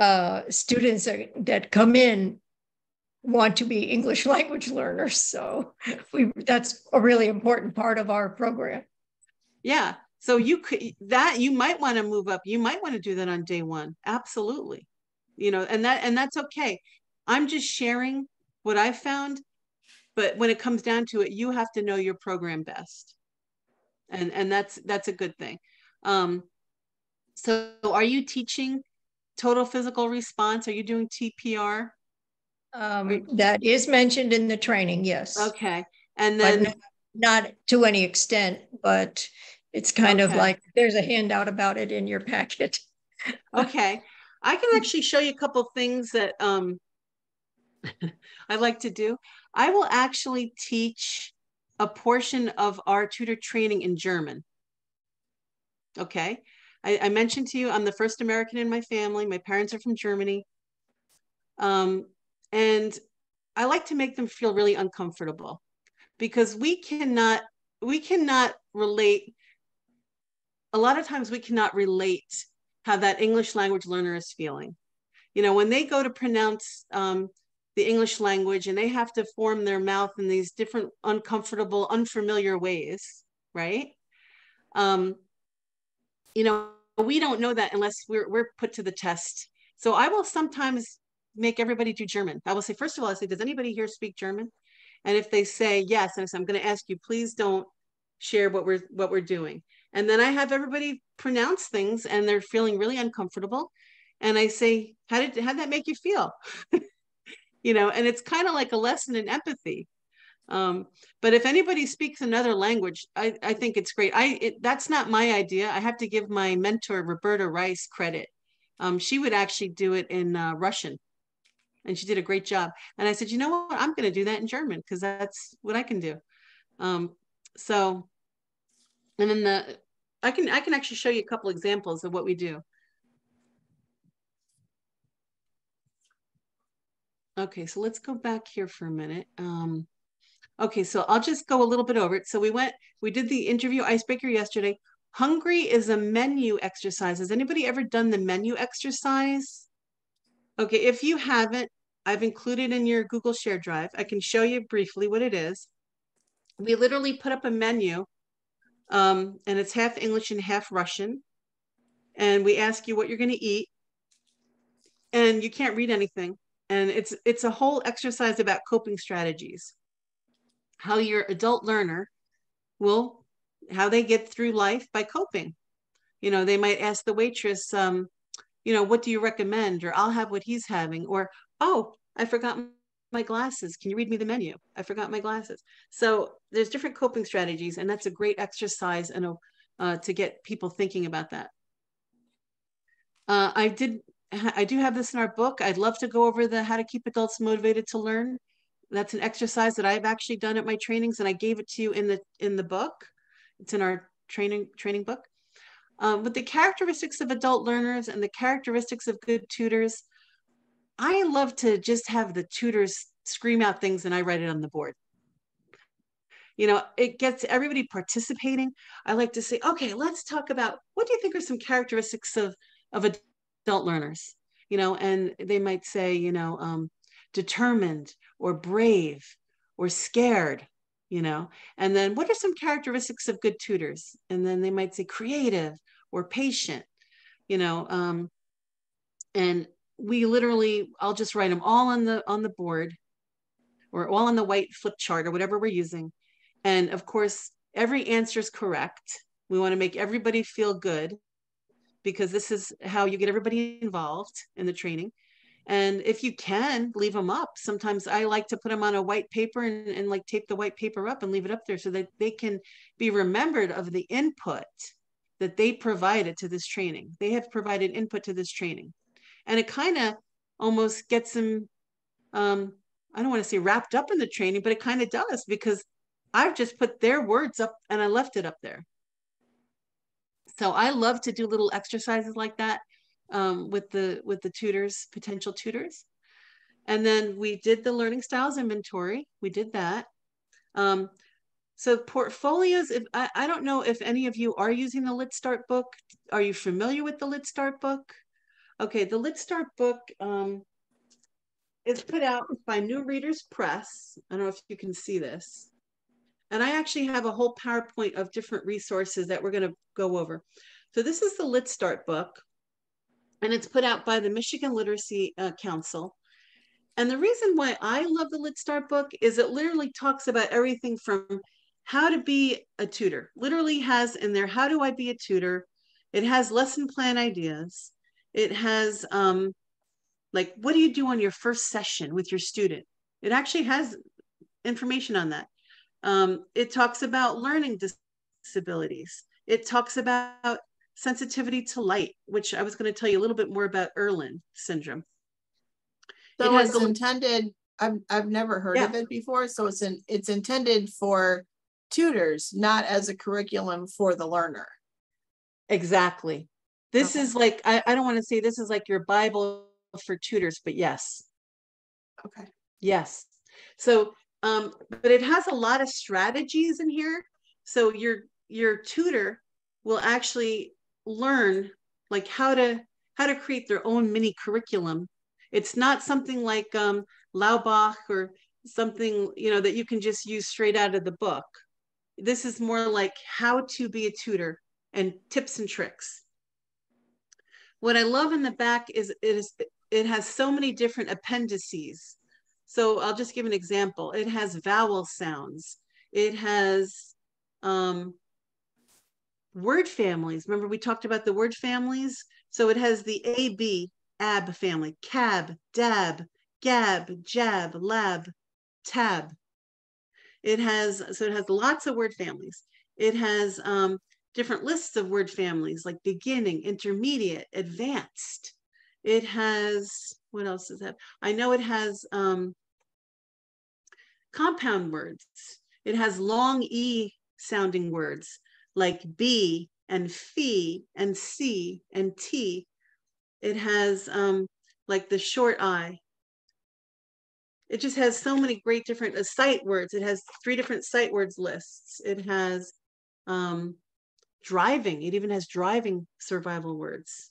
uh, students that, come in want to be English language learners. So we that's a really important part of our program. Yeah. So you could that you might want to move up. You might want to do that on day one. Absolutely. You know, and that and that's okay. I'm just sharing what I found. But when it comes down to it, you have to know your program best. And and that's that's a good thing. Um, so are you teaching total physical response? Are you doing TPR? Um, that is mentioned in the training, yes. Okay. And then not, not, to any extent, but it's kind okay. of like there's a handout about it in your packet. okay. I can actually show you a couple things that um, I like to do. I will actually teach a portion of our tutor training in German. Okay. I, I, mentioned to you, I'm the first American in my family. My parents are from Germany. Um, and I like to make them feel really uncomfortable because we cannot, we cannot relate. A lot of times we cannot relate how that English language learner is feeling. You know, when they go to pronounce um, the English language and they have to form their mouth in these different uncomfortable, unfamiliar ways, right? Um, you know, we don't know that unless we're, we're put to the test. So I will sometimes make everybody do German. I will say, first of all, I say, does anybody here speak German? And if they say yes, and I say, I'm going to ask you, please don't share what we're what we're doing. And then I have everybody pronounce things and they're feeling really uncomfortable. And I say, how did how did that make you feel? you know, and it's kind of like a lesson in empathy. Um, but if anybody speaks another language, I, I think it's great. I it, that's not my idea. I have to give my mentor Roberta Rice credit. Um, she would actually do it in uh, Russian, and she did a great job. And I said, you know what? I'm going to do that in German because that's what I can do. Um, so, and then the I can I can actually show you a couple examples of what we do. Okay, so let's go back here for a minute. Um, Okay, so I'll just go a little bit over it. So we went, we did the interview icebreaker yesterday. Hungry is a menu exercise. Has anybody ever done the menu exercise? Okay, if you haven't, I've included in your Google Share Drive. I can show you briefly what it is. We literally put up a menu um, and it's half English and half Russian. And we ask you what you're going to eat. And you can't read anything. And it's it's a whole exercise about coping strategies how your adult learner will how they get through life by coping. You know they might ask the waitress um you know what do you recommend? Or i'll have what he's having. Or oh i forgot my glasses. Can you read me the menu? I forgot my glasses. So there's different coping strategies and that's a great exercise and a, uh, to get people thinking about that. Uh, i did i do have this in our book. I'd love to go over the how to keep adults motivated to learn that's an exercise that I've actually done at my trainings, and I gave it to you in the in the book. It's in our training training book. Um, with the characteristics of adult learners and the characteristics of good tutors, I love to just have the tutors scream out things and I write it on the board. You know, it gets everybody participating. I like to say, okay, let's talk about what do you think are some characteristics of of adult learners? You know, and they might say, you know, um, determined or brave or scared you know? And then what are some characteristics of good tutors? And then they might say creative or patient you know um, and we literally i'll just write them all on the on the board or all on the white flip chart or whatever we're using. And of course every answer is correct. We want to make everybody feel good because this is how you get everybody involved in the training and if you can leave them up. Sometimes i like to put them on a white paper and, and like tape the white paper up and leave it up there so that they can be remembered of the input that they provided to this training. They have provided input to this training. And it kind of almost gets them um, i don't want to say wrapped up in the training but it kind of does because i've just put their words up and i left it up there. So i love to do little exercises like that um, with the with the tutors, potential tutors. And then we did the learning styles inventory. We did that. Um, so portfolios, if I, I don't know if any of you are using the LitStart book. Are you familiar with the LitStart book? Okay, the LitStart book um, is put out by New Readers Press. I don't know if you can see this. And I actually have a whole PowerPoint of different resources that we're going to go over. So this is the LitStart book and it's put out by the Michigan Literacy uh, Council. And the reason why I love the LitStart book is it literally talks about everything from how to be a tutor, literally has in there, how do I be a tutor? It has lesson plan ideas. It has um, like, what do you do on your first session with your student? It actually has information on that. Um, it talks about learning disabilities. It talks about sensitivity to light, which I was going to tell you a little bit more about Irlen syndrome. So it it's a, intended, I've, I've never heard yeah. of it before. So it's in, it's intended for tutors, not as a curriculum for the learner. Exactly. This okay. is like, I, I don't want to say this is like your Bible for tutors, but yes. Okay. Yes. So, um, but it has a lot of strategies in here. So your your tutor will actually learn like how to how to create their own mini curriculum. It's not something like um, Laubach or something you know that you can just use straight out of the book. This is more like how to be a tutor and tips and tricks. What I love in the back is it is it has so many different appendices. So I'll just give an example. It has vowel sounds. It has um, word families. Remember we talked about the word families? So it has the AB, AB family, cab, dab, gab, jab, lab, tab. It has, so it has lots of word families. It has um, different lists of word families like beginning, intermediate, advanced. It has, what else does that? I know it has um, compound words. It has long E sounding words like B and fee and C and T. It has um, like the short I. It just has so many great different uh, sight words. It has three different sight words lists. It has um, driving. It even has driving survival words.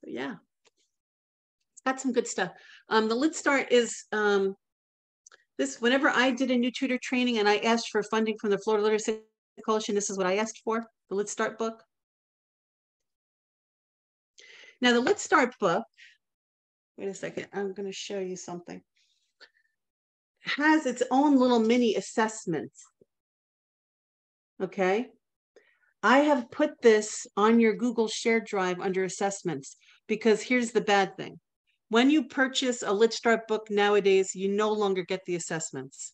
So yeah, got some good stuff. Um, the LitStart is um, this. Whenever I did a new tutor training and I asked for funding from the Florida Literacy Coalition, this is what I asked for, the LitStart book. Now the LitStart book, wait a second, I'm going to show you something, has its own little mini assessments okay? I have put this on your Google Shared Drive under assessments because here's the bad thing. When you purchase a LitStart book nowadays, you no longer get the assessments.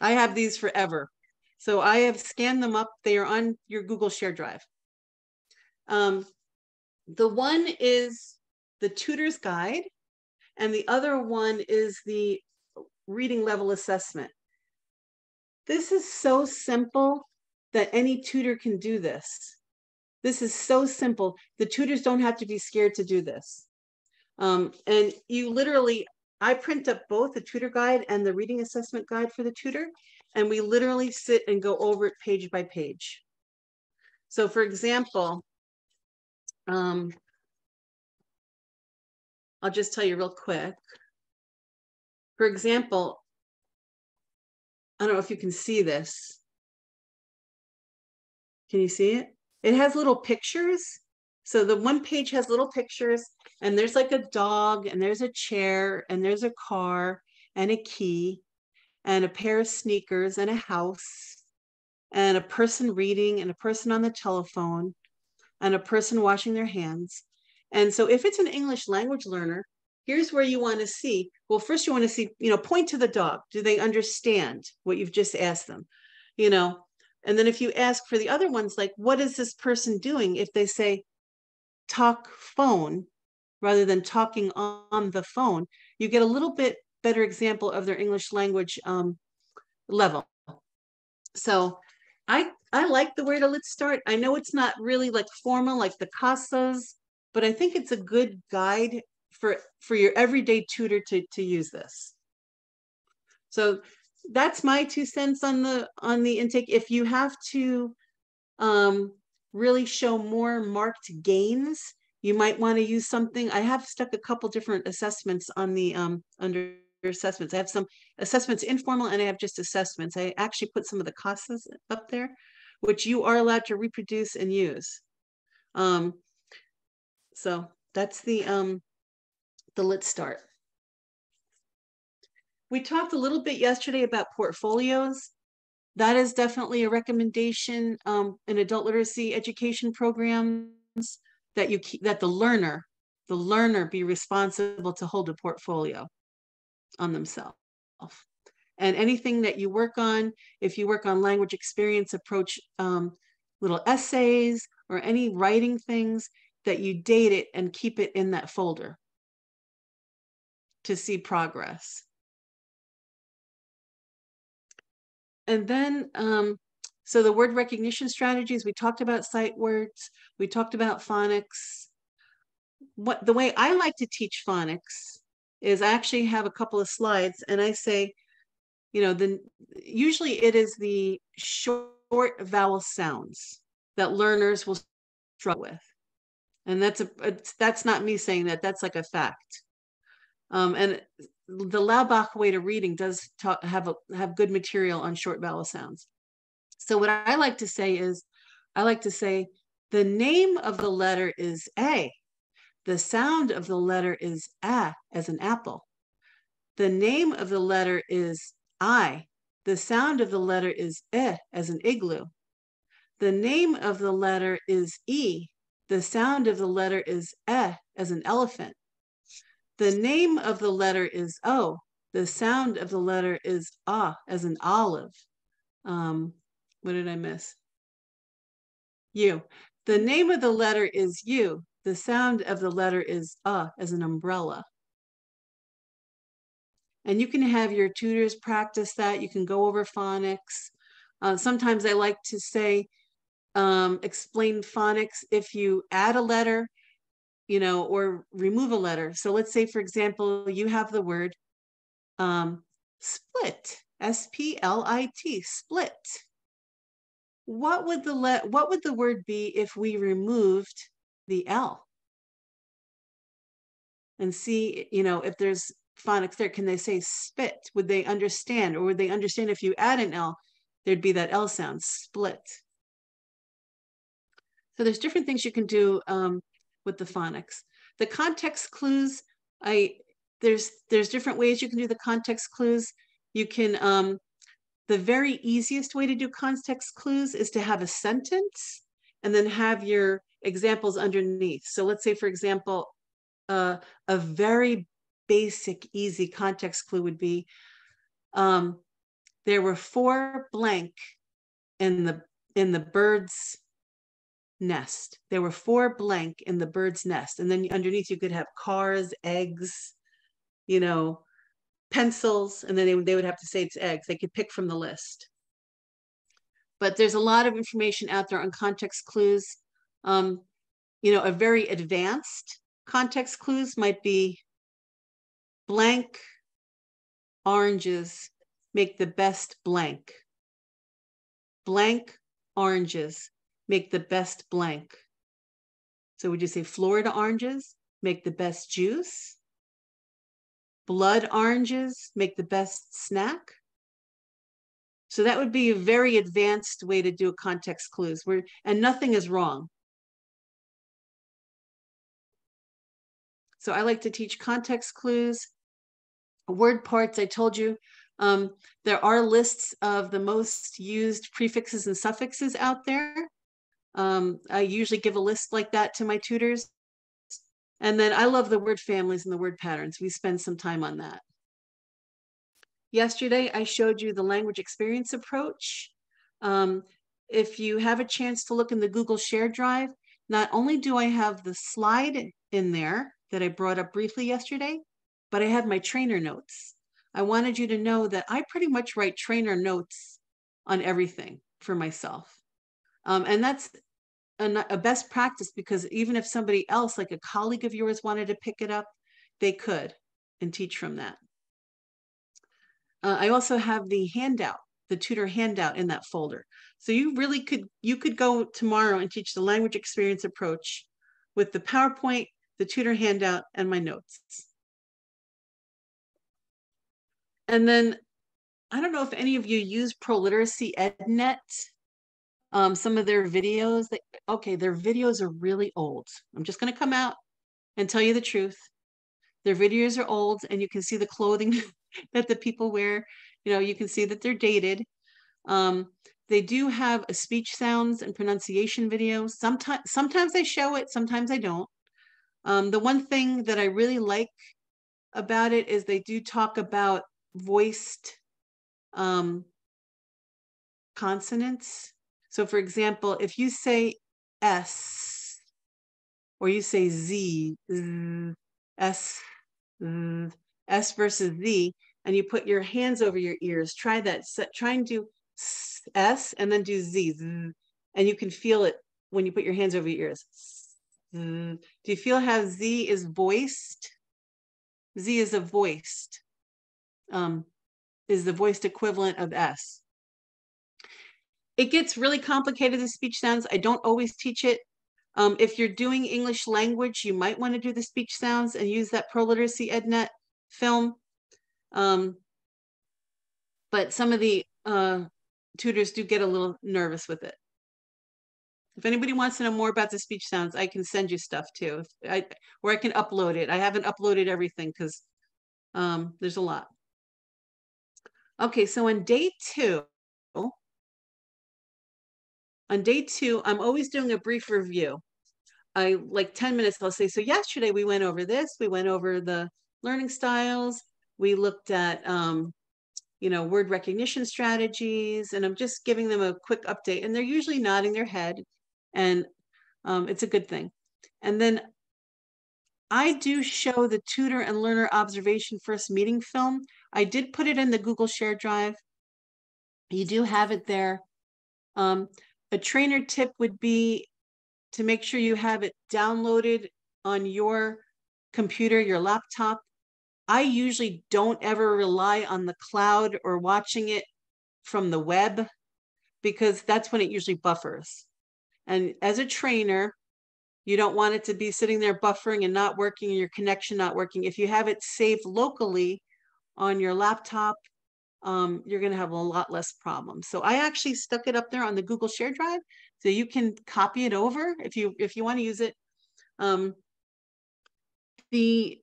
I have these forever. So I have scanned them up. They are on your Google Share Drive. Um, the one is the tutor's guide, and the other one is the reading level assessment. This is so simple that any tutor can do this. This is so simple. The tutors don't have to be scared to do this. Um, and you literally, I print up both the tutor guide and the reading assessment guide for the tutor, and we literally sit and go over it page by page. So for example, um, I'll just tell you real quick. For example, I don't know if you can see this. Can you see it? It has little pictures. So the one page has little pictures and there's like a dog and there's a chair and there's a car and a key and a pair of sneakers and a house and a person reading and a person on the telephone and a person washing their hands. And so if it's an English language learner, here's where you want to see. Well, first you want to see, you know, point to the dog. Do they understand what you've just asked them? You know, and then if you ask for the other ones, like, what is this person doing? If they say talk phone rather than talking on the phone, you get a little bit better example of their English language um, level. So I I like the way to let's start. I know it's not really like formal like the CASAS, but I think it's a good guide for for your everyday tutor to to use this so that's my two cents on the on the intake if you have to um really show more marked gains you might want to use something i have stuck a couple different assessments on the um under assessments i have some assessments informal and i have just assessments i actually put some of the CASAS up there which you are allowed to reproduce and use um so that's the um the LitStart. We talked a little bit yesterday about portfolios. That is definitely a recommendation um, in adult literacy education programs that you keep, that the learner, the learner be responsible to hold a portfolio on themselves. And anything that you work on, if you work on language experience approach, um, little essays or any writing things, that you date it and keep it in that folder to see progress. And then, um, so the word recognition strategies, we talked about sight words, we talked about phonics. What the way I like to teach phonics is I actually have a couple of slides and I say, you know, then usually it is the short vowel sounds that learners will struggle with. And that's a that's not me saying that, that's like a fact. Um, and the Laubach way to reading does talk, have a, have good material on short vowel sounds. So what I like to say is, I like to say the name of the letter is A. The sound of the letter is A as an apple. The name of the letter is I. The sound of the letter is E as an igloo. The name of the letter is E. The sound of the letter is E as an elephant. The name of the letter is O. The sound of the letter is Ah as an olive. Um, what did I miss? U. The name of the letter is U. The sound of the letter is Uh as an umbrella. And you can have your tutors practice that. You can go over phonics. Uh, sometimes I like to say, um, explain phonics if you add a letter, you know, or remove a letter. So let's say, for example, you have the word um, split, S P L I T, split. What would the le- what would the word be if we removed the L? And see, you know, if there's phonics there, can they say spit? Would they understand? Or would they understand if you add an L, there'd be that L sound, split. So there's different things you can do um, with the phonics. The context clues, I there's there's different ways you can do the context clues. You can um, the very easiest way to do context clues is to have a sentence and then have your examples underneath. So let's say, for example, uh, a very basic, easy context clue would be um, there were four blank in the in the bird's nest. There were four blank in the bird's nest. And then underneath you could have cars, eggs, you know, pencils, and then they, they would have to say it's eggs. They could pick from the list. But there's a lot of information out there on context clues. Um, you know, a very advanced context clues might be blank oranges make the best blank. Blank oranges make the best blank. So would you say Florida oranges make the best juice? Blood oranges make the best snack? So that would be a very advanced way to do a context clues where and nothing is wrong. So I like to teach context clues, word parts. I told you um, there are lists of the most used prefixes and suffixes out there. Um, I usually give a list like that to my tutors. And then I love the word families and the word patterns. We spend some time on that. Yesterday, I showed you the language experience approach. Um, if you have a chance to look in the Google Share Drive, not only do I have the slide in there that I brought up briefly yesterday, but I have my trainer notes. I wanted you to know that I pretty much write trainer notes on everything for myself. Um, and that's a, a best practice because even if somebody else, like a colleague of yours, wanted to pick it up, they could and teach from that. Uh, I also have the handout, the tutor handout in that folder. So you really could, you could go tomorrow and teach the language experience approach with the PowerPoint, the tutor handout, and my notes. And then I don't know if any of you use ProLiteracy EdNet um, some of their videos. They, okay, their videos are really old. I'm just going to come out and tell you the truth. Their videos are old, and you can see the clothing that the people wear. You know, you can see that they're dated. Um, they do have a speech sounds and pronunciation video. Sometimes, sometimes I show it, sometimes I don't. Um, the one thing that I really like about it is they do talk about voiced um, consonants so for example, if you say S or you say Z, S, S versus Z, and you put your hands over your ears, try that. Try and do S and then do Z, and you can feel it when you put your hands over your ears. Do you feel how Z is voiced? Z is a voiced, um, is the voiced equivalent of S it gets really complicated, the speech sounds. I don't always teach it. Um, if you're doing English language, you might want to do the speech sounds and use that ProLiteracy EdNet film. Um, but some of the uh, tutors do get a little nervous with it. If anybody wants to know more about the speech sounds, I can send you stuff too. I, or I can upload it. I haven't uploaded everything because um, there's a lot. Okay, so on day two, on day two, I'm always doing a brief review. I like 10 minutes, I'll say, so yesterday we went over this, we went over the learning styles, we looked at, um, you know, word recognition strategies, and I'm just giving them a quick update. And they're usually nodding their head, and um, it's a good thing. And then I do show the tutor and learner observation first meeting film. I did put it in the Google Share Drive. You do have it there. Um, a trainer tip would be to make sure you have it downloaded on your computer, your laptop. I usually don't ever rely on the cloud or watching it from the web because that's when it usually buffers. And as a trainer, you don't want it to be sitting there buffering and not working, and your connection not working. If you have it saved locally on your laptop, um, you're going to have a lot less problems. So I actually stuck it up there on the Google Share Drive, so you can copy it over if you if you want to use it. Um, the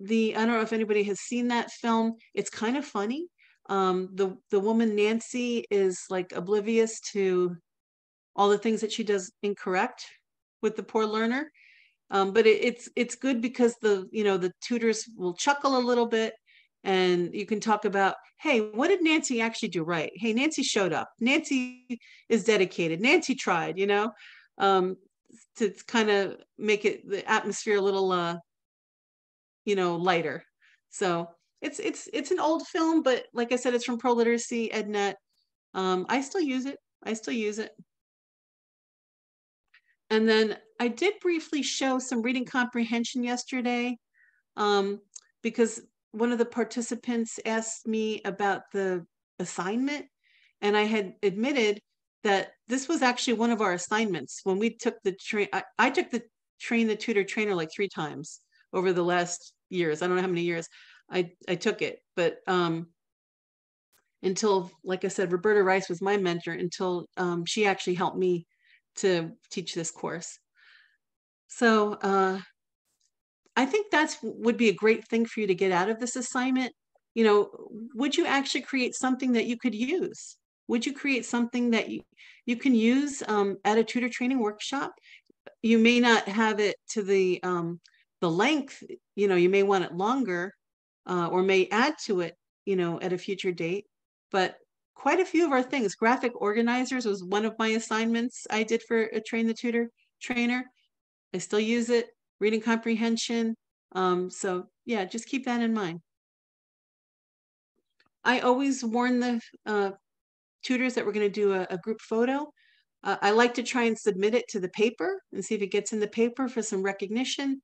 the I don't know if anybody has seen that film. It's kind of funny. Um, the the woman Nancy is like oblivious to all the things that she does incorrect with the poor learner. Um, but it, it's it's good because the you know the tutors will chuckle a little bit and you can talk about hey what did nancy actually do right? Hey nancy showed up. Nancy is dedicated. Nancy tried you know um, to kind of make it the atmosphere a little uh you know lighter. So it's it's it's an old film but like i said it's from ProLiteracy EdNet. Um, i still use it. I still use it and then i did briefly show some reading comprehension yesterday um, because one of the participants asked me about the assignment, and I had admitted that this was actually one of our assignments when we took the train. I, I took the train the tutor trainer like three times over the last years. I don't know how many years I I took it, but um, until like I said, Roberta Rice was my mentor until um, she actually helped me to teach this course. So uh, I think that's would be a great thing for you to get out of this assignment. You know, would you actually create something that you could use? Would you create something that you, you can use um, at a tutor training workshop? You may not have it to the um, the length, you know, you may want it longer uh, or may add to it, you know, at a future date. But quite a few of our things, graphic organizers was one of my assignments I did for a train the tutor trainer. I still use it reading comprehension. Um, so yeah, just keep that in mind. I always warn the uh, tutors that we're going to do a, a, group photo. Uh, I like to try and submit it to the paper and see if it gets in the paper for some recognition.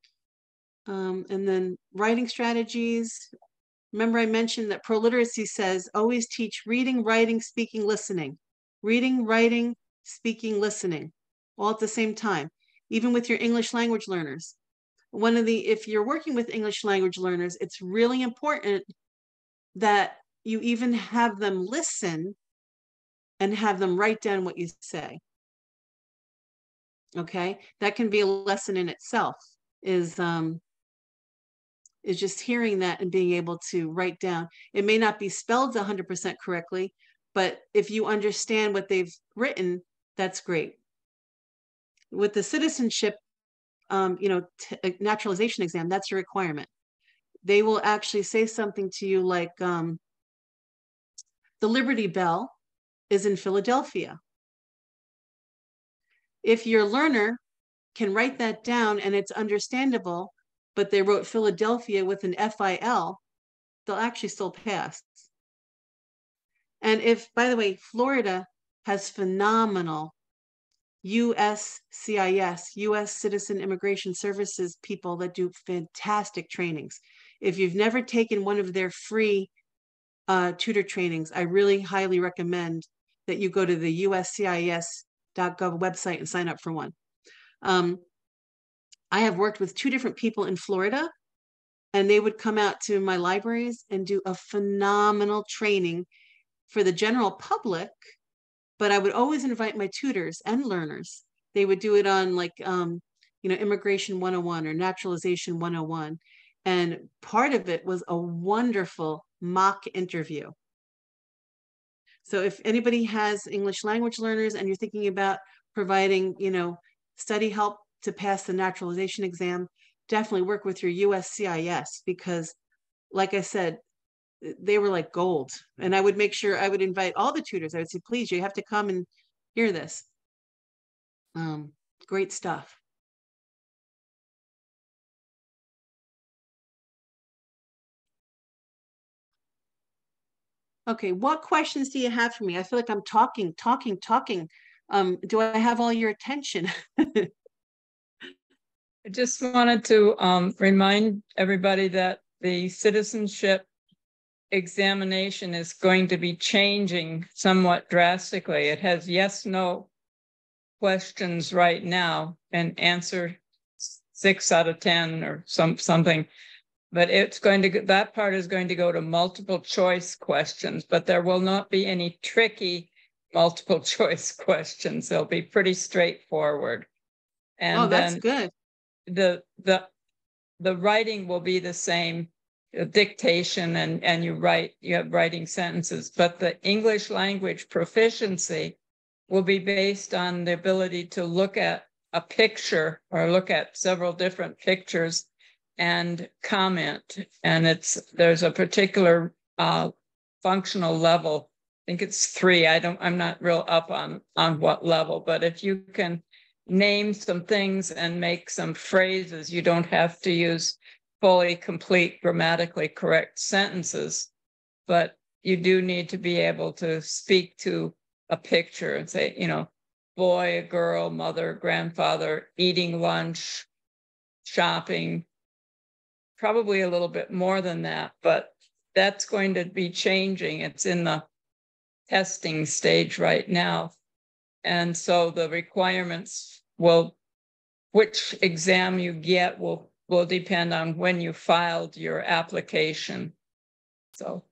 Um, and then writing strategies. Remember I mentioned that ProLiteracy says always teach reading, writing, speaking, listening. Reading, writing, speaking, listening, all at the same time, even with your English language learners. One of the if you're working with english language learners it's really important that you even have them listen and have them write down what you say. Okay? That can be a lesson in itself is um is just hearing that and being able to write down it may not be spelled 100% correctly but if you understand what they've written that's great with the citizenship um, you know, t- naturalization exam, that's a requirement. They will actually say something to you like, um, the Liberty Bell is in Philadelphia. If your learner can write that down and it's understandable, but they wrote Philadelphia with an FIL, they'll actually still pass. And if, by the way, Florida has phenomenal USCIS, US Citizen Immigration Services people that do fantastic trainings. If you've never taken one of their free uh, tutor trainings, I really highly recommend that you go to the uscis.gov website and sign up for one. Um, I have worked with two different people in Florida, and they would come out to my libraries and do a phenomenal training for the general public, but I would always invite my tutors and learners. They would do it on like, um, you know, immigration 101 or naturalization 101. And part of it was a wonderful mock interview. So if anybody has English language learners and you're thinking about providing, you know, study help to pass the naturalization exam, definitely work with your USCIS because like I said, they were like gold. And I would make sure I would invite all the tutors. I would say, please, you have to come and hear this. Um, great stuff. Okay, what questions do you have for me? I feel like I'm talking, talking, talking. Um, do I have all your attention? I just wanted to um, remind everybody that the citizenship examination is going to be changing somewhat drastically. It has yes, no questions right now and answer six out of 10 or some something. But it's going to, that part is going to go to multiple choice questions, but there will not be any tricky multiple choice questions. They'll be pretty straightforward. And oh, that's good. The, the, the writing will be the same dictation and, and you write, you have writing sentences, but the English language proficiency will be based on the ability to look at a picture or look at several different pictures and comment. And it's there's a particular uh, functional level. I think it's three. I don't. I'm not real up on on what level, but if you can name some things and make some phrases, you don't have to use fully complete grammatically correct sentences, but you do need to be able to speak to a picture and say, you know, boy, girl, mother, grandfather, eating lunch, shopping, probably a little bit more than that, but that's going to be changing. It's in the testing stage right now. And so the requirements will, which exam you get will will depend on when you filed your application. So.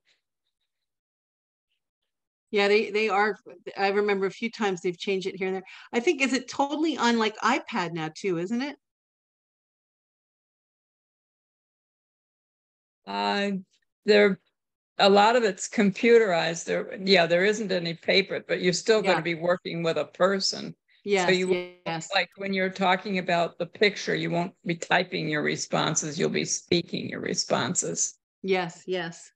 Yeah, they, they are. I remember a few times they've changed it here and there. I think, is it totally on like iPad now too, isn't it? Uh, there, a lot of it's computerized. There, yeah, there isn't any paper, but you're still going to be working with a person. Yes, so you yes. like when you're talking about the picture, you won't be typing your responses, you'll be speaking your responses. Yes, yes.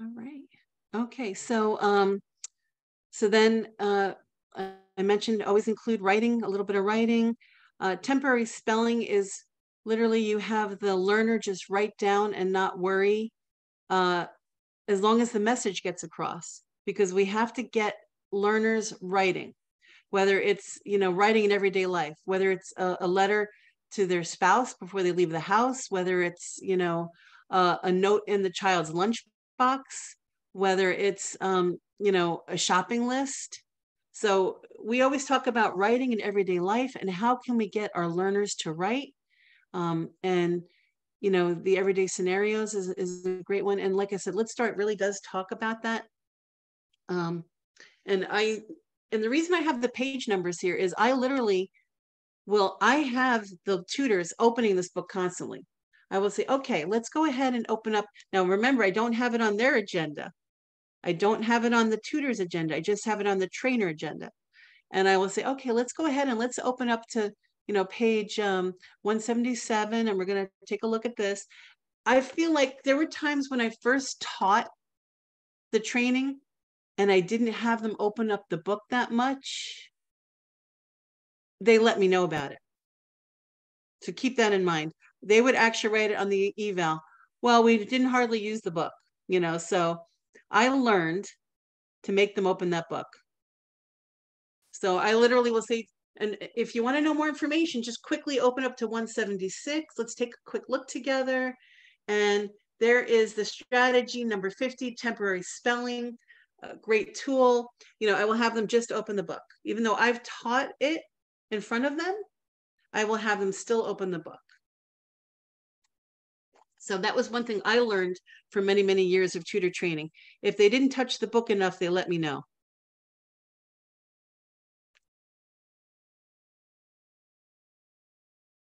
All right. Okay, so um, so then uh, I mentioned always include writing, a little bit of writing. Uh, temporary spelling is literally you have the learner just write down and not worry uh, as long as the message gets across because we have to get learners writing. Whether it's you know writing in everyday life whether it's a, a letter to their spouse before they leave the house whether it's you know uh, a note in the child's lunch box whether it's um, you know a shopping list. So we always talk about writing in everyday life and how can we get our learners to write um, and you know the everyday scenarios is, is a great one. And like i said LitStart really does talk about that. Um, and i and the reason i have the page numbers here is i literally will i have the tutors opening this book constantly. I will say okay let's go ahead and open up. Now remember i don't have it on their agenda. I don't have it on the tutors agenda. I just have it on the trainer agenda. And i will say okay let's go ahead and let's open up to you know, page um, 177, and we're going to take a look at this. I feel like there were times when I first taught the training and I didn't have them open up the book that much. They let me know about it. So keep that in mind. They would actually write it on the eval. Well, we didn't hardly use the book, you know, so I learned to make them open that book. So I literally will say, and if you want to know more information, just quickly open up to 176. Let's take a quick look together. And there is the strategy number 50, temporary spelling, a great tool. You know, I will have them just open the book. Even though I've taught it in front of them, I will have them still open the book. So that was one thing I learned from many, many years of tutor training. If they didn't touch the book enough, they let me know.